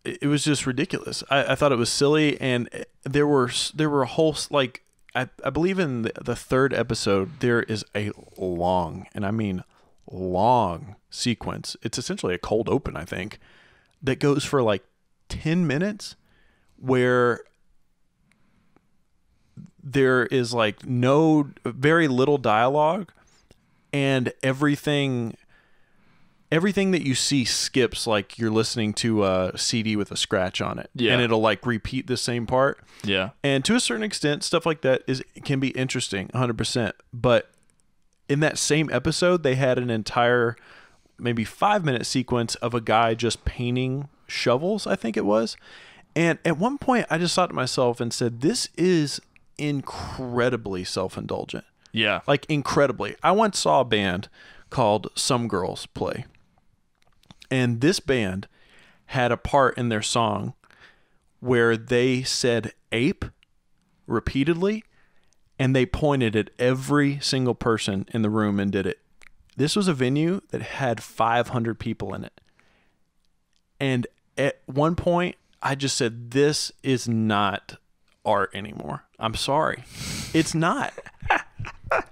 it it was just ridiculous. I, I thought it was silly, and eh, there were there were a whole like I, I believe in the, the third episode there is a long, and I mean long sequence. It's essentially a cold open, I think, that goes for like ten minutes, where there is like no very little dialogue, and everything everything that you see skips like you're listening to a CD with a scratch on it. Yeah. And it'll like repeat the same part. Yeah. And to a certain extent, stuff like that is can be interesting, 100%. But in that same episode, they had an entire maybe 5-minute sequence of a guy just painting shovels, I think it was. And at one point I just thought to myself and said, "This is incredibly self-indulgent." Yeah. like incredibly. I once saw a band called Some Girls Play, and this band had a part in their song where they said ape repeatedly, and they pointed at every single person in the room and did it. This was a venue that had 500 people in it. And at one point, I just said, This is not art anymore. I'm sorry. It's not.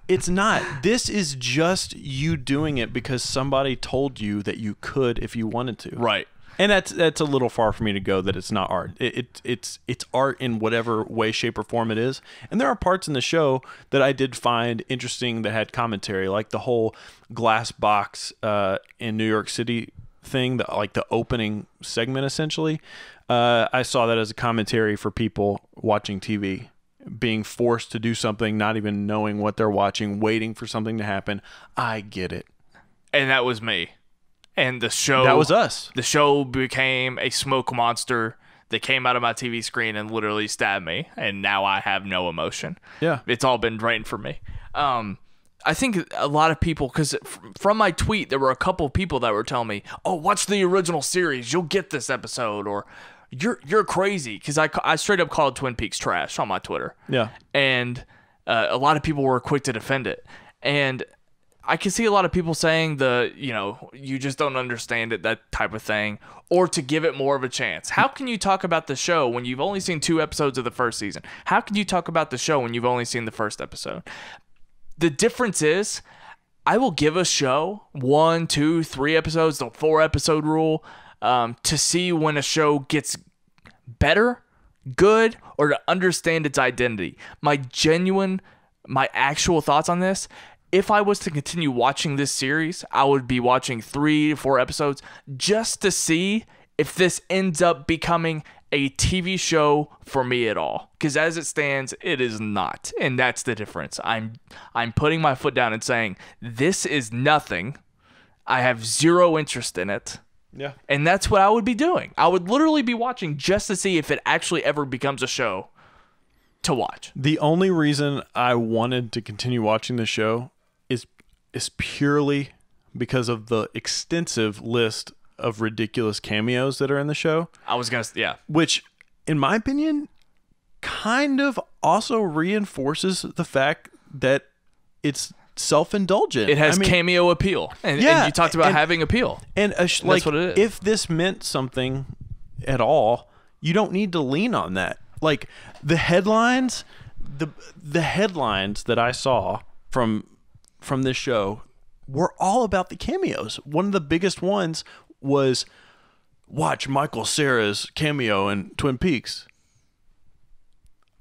It's not. This is just you doing it because somebody told you that you could if you wanted to. Right. And that's that's a little far for me to go that it's not art. It, it it's it's art in whatever way, shape, or form it is. And there are parts in the show that I did find interesting that had commentary, like the whole glass box uh, in New York City thing, the, like the opening segment essentially. Uh, I saw that as a commentary for people watching TV, being forced to do something, not even knowing what they're watching, waiting for something to happen. I get it. And that was me. And the show That was us. the show became a smoke monster that came out of my TV screen and literally stabbed me, and now I have no emotion. Yeah. It's all been drained from me. Um, I think a lot of people, because from my tweet, there were a couple of people that were telling me, "Oh, watch the original series. You'll get this episode," or "You're you're crazy," because I, I straight up called Twin Peaks trash on my Twitter Yeah. and uh, a lot of people were quick to defend it. And I can see a lot of people saying the, you know, you just don't understand it, that type of thing, or to give it more of a chance. How can you talk about the show when you've only seen two episodes of the first season? How can you talk about the show when you've only seen the first episode? The difference is, I will give a show one, two, three episodes, the four episode rule, um, to see when a show gets better, good, or to understand its identity. My genuine, my actual thoughts on this. If I was to continue watching this series, I would be watching three to four episodes just to see if this ends up becoming a TV show for me at all. Because as it stands, it is not, and that's the difference. I'm I'm putting my foot down and saying this is nothing. I have zero interest in it. Yeah. And that's what I would be doing. I would literally be watching just to see if it actually ever becomes a show to watch. The only reason I wanted to continue watching the show is is purely because of the extensive list of ridiculous cameos that are in the show, I was gonna, yeah, which in my opinion kind of also reinforces the fact that it's self-indulgent. it has I mean, cameo appeal, and, Yeah, and you talked about and- having appeal. and a sh- like it is. if this meant something at all, you don't need to lean on that. Like the headlines, the the headlines that I saw from from this show were all about the cameos. One of the biggest ones was watch Michael Cera's cameo in Twin Peaks.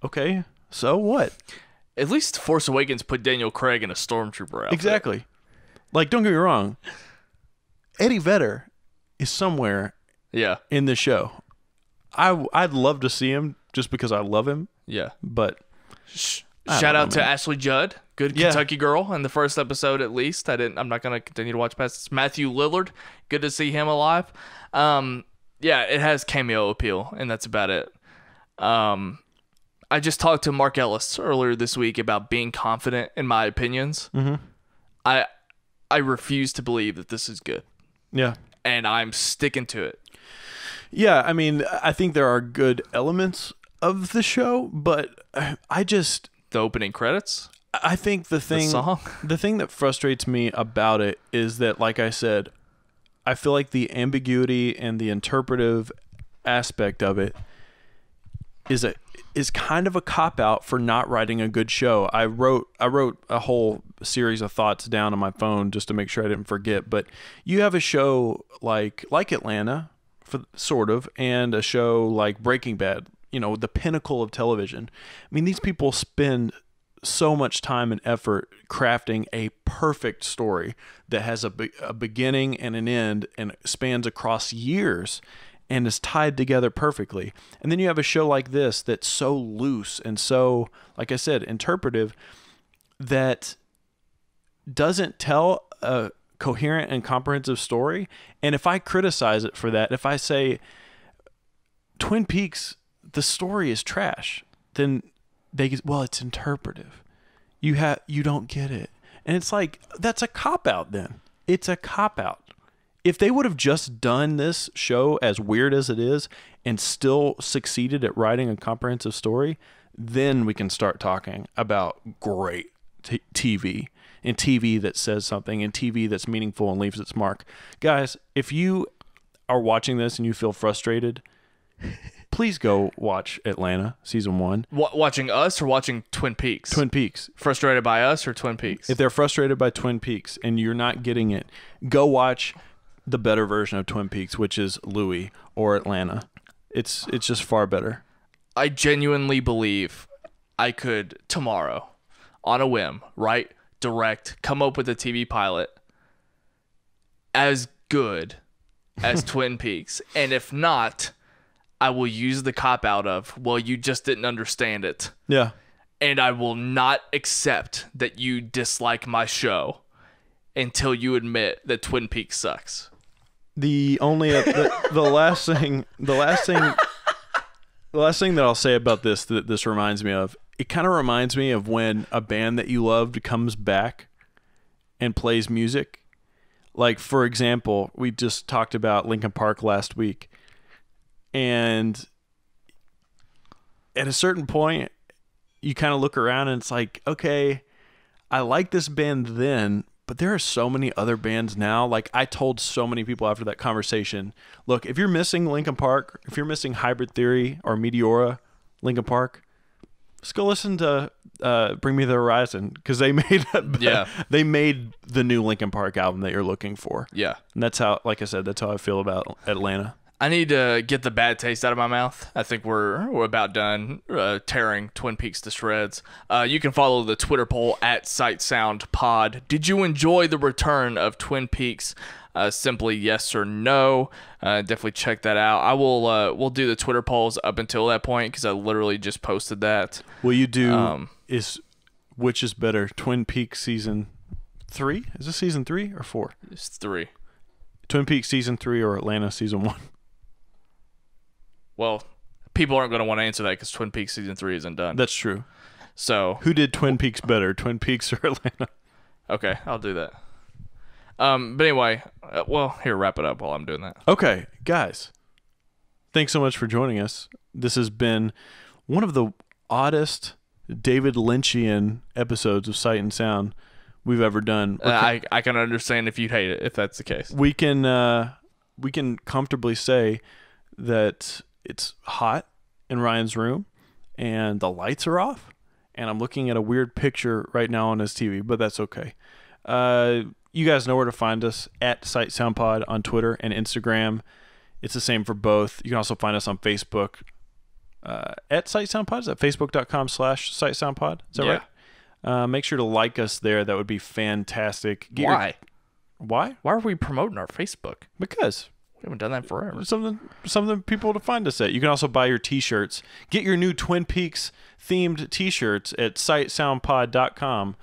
Okay, so what? At least Force Awakens put Daniel Craig in a stormtrooper outfit. Exactly. Like, don't get me wrong. Eddie Vedder is somewhere Yeah. in the show. I I'd love to see him just because I love him, Yeah. but I Shout out know, to man. Ashley Judd, good Yeah. Kentucky girl in the first episode at least. I didn't. I'm not gonna continue to watch past this. Matthew Lillard, good to see him alive. Um, yeah, it has cameo appeal, and that's about it. Um, I just talked to Mark Ellis earlier this week about being confident in my opinions. Mm-hmm. I I refuse to believe that this is good, yeah. and I'm sticking to it. Yeah, I mean, I think there are good elements of the show, but I just The opening credits, I think the thing song. the thing that frustrates me about it is that like I said, I feel like the ambiguity and the interpretive aspect of it is a is kind of a cop out for not writing a good show. I wrote I wrote a whole series of thoughts down on my phone just to make sure I didn't forget, but you have a show like like Atlanta for sort of and a show like Breaking Bad, you know, the pinnacle of television. I mean, these people spend so much time and effort crafting a perfect story that has a, be- a beginning and an end and spans across years and is tied together perfectly. And then you have a show like this that's so loose and so, like I said, interpretive that doesn't tell a coherent and comprehensive story. And if I criticize it for that, if I say Twin Peaks, the story is trash, then they well, it's interpretive. You have you don't get it, and it's like that's a cop out. Then it's a cop out. If they would have just done this show as weird as it is and still succeeded at writing a comprehensive story, then we can start talking about great t- TV and TV that says something and TV that's meaningful and leaves its mark. Guys, if you are watching this and you feel frustrated, please go watch Atlanta season 1. Wa watching us or watching Twin Peaks? Twin Peaks. Frustrated by us or Twin Peaks? If they're frustrated by Twin Peaks and you're not getting it, go watch the better version of Twin Peaks, which is Louis or Atlanta. It's it's just far better. I genuinely believe I could tomorrow, on a whim, write, direct, come up with a TV pilot as good as Twin Peaks. And if not, I will use the cop out of, well, you just didn't understand it. Yeah. And I will not accept that you dislike my show until you admit that Twin Peaks sucks. The only uh, the, the last thing the last thing the last thing that I'll say about this that this reminds me of it kind of reminds me of when a band that you loved comes back and plays music. Like for example, we just talked about Linkin Park last week, and at a certain point, you kind of look around and it's like, okay, I like this band then, but there are so many other bands now. Like I told so many people after that conversation, look, if you're missing Linkin Park, if you're missing Hybrid Theory or Meteora, Linkin Park, just go listen to uh, Bring Me the Horizon because they made Yeah. they made the new Linkin Park album that you're looking for. Yeah. And that's how, like I said, that's how I feel about Atlanta. I need to get the bad taste out of my mouth. I think we're we're about done uh, tearing Twin Peaks to shreds. Uh, you can follow the Twitter poll at Sight Sound Pod. Did you enjoy the return of Twin Peaks? Uh, simply yes or no. Uh, definitely check that out. I will. Uh, we'll do the Twitter polls up until that point because I literally just posted that. Will you do Um, is which is better, Twin Peaks season three? Is this season three or four? It's three. Twin Peaks season three or Atlanta season one? Well, people aren't going to want to answer that because Twin Peaks season three isn't done. That's true. so Who did Twin Peaks better, Twin Peaks or Atlanta? okay, I'll do that. Um, but anyway, uh, well, here wrap it up while I'm doing that. Okay, guys, thanks so much for joining us. This has been one of the oddest David Lynchian episodes of Sight and Sound we've ever done. Uh, I I can understand if you'd hate it if that's the case. we can uh, we can comfortably say that it's hot in Ryan's room, and the lights are off. And I'm looking at a weird picture right now on his TV, but that's okay. Uh, you guys know where to find us at Sight Sound Pod on Twitter and Instagram. It's the same for both. You can also find us on Facebook uh, at Sight Sound Pod. Is that facebook.com slash Sight Sound Pod? Is that Yeah. right? Uh, make sure to like us there. That would be fantastic. Get your- Why? why? Why are we promoting our Facebook? Because We haven't done that forever. something something people to find us at. You can also buy your t-shirts. Get your new Twin Peaks themed t-shirts at sightsoundpod.com.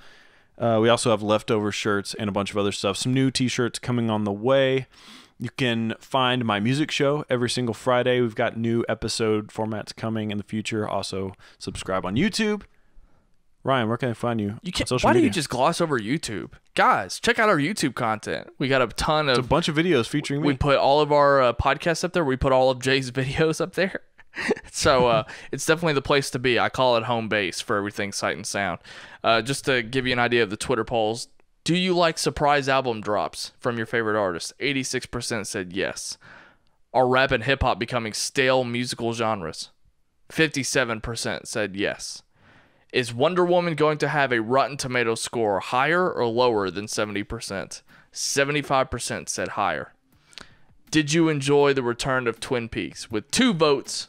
Uh, we also have leftover shirts and a bunch of other stuff. Some new t-shirts coming on the way. You can find my music show every single Friday. We've got new episode formats coming in the future. Also, subscribe on YouTube. Ryan, where can I find you? You can't. social Why do media? you just gloss over YouTube, guys? Check out our YouTube content. We got a ton It's a of. bunch of videos featuring me. We put all of our uh, podcasts up there. We put all of Jaye's videos up there. so uh, it's definitely the place to be. I call it home base for everything sight and sound. Uh, just to give you an idea of the Twitter polls, do you like surprise album drops from your favorite artist? 86% said yes. Are rap and hip hop becoming stale musical genres? 57% said yes. Is Wonder Woman going to have a Rotten Tomato score higher or lower than 70%? 75% said higher. Did you enjoy the return of Twin Peaks? With two votes,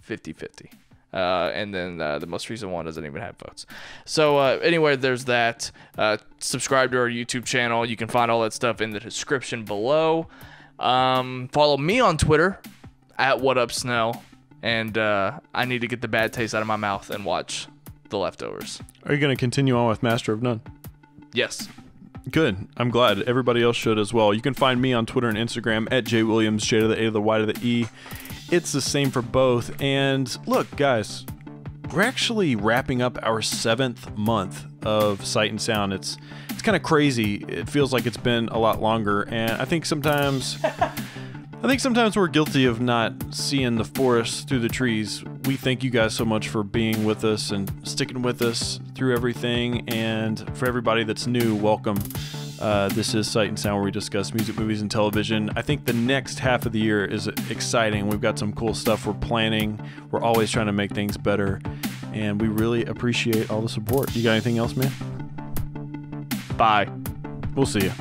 50 50. Uh, and then uh, the most recent one doesn't even have votes. So, uh, anyway, there's that. Uh, subscribe to our YouTube channel. You can find all that stuff in the description below. Um, follow me on Twitter at What Up Snell. And uh, I need to get the bad taste out of my mouth and watch The Leftovers. Are you going to continue on with Master of None? Yes. Good. I'm glad. Everybody else should as well. You can find me on Twitter and Instagram at jayewilliams, J to the A to the Y to the E. It's the same for both. And look, guys, we're actually wrapping up our seventh month of Sight and Sound. It's it's kind of crazy. It feels like it's been a lot longer, and I think sometimes. I think sometimes we're guilty of not seeing the forest through the trees. We thank you guys so much for being with us and sticking with us through everything. And for everybody that's new, welcome. Uh, this is Sight and Sound, where we discuss music, movies, and television. I think the next half of the year is exciting. We've got some cool stuff we're planning. We're always trying to make things better, and we really appreciate all the support. You got anything else, man? Bye. We'll see you.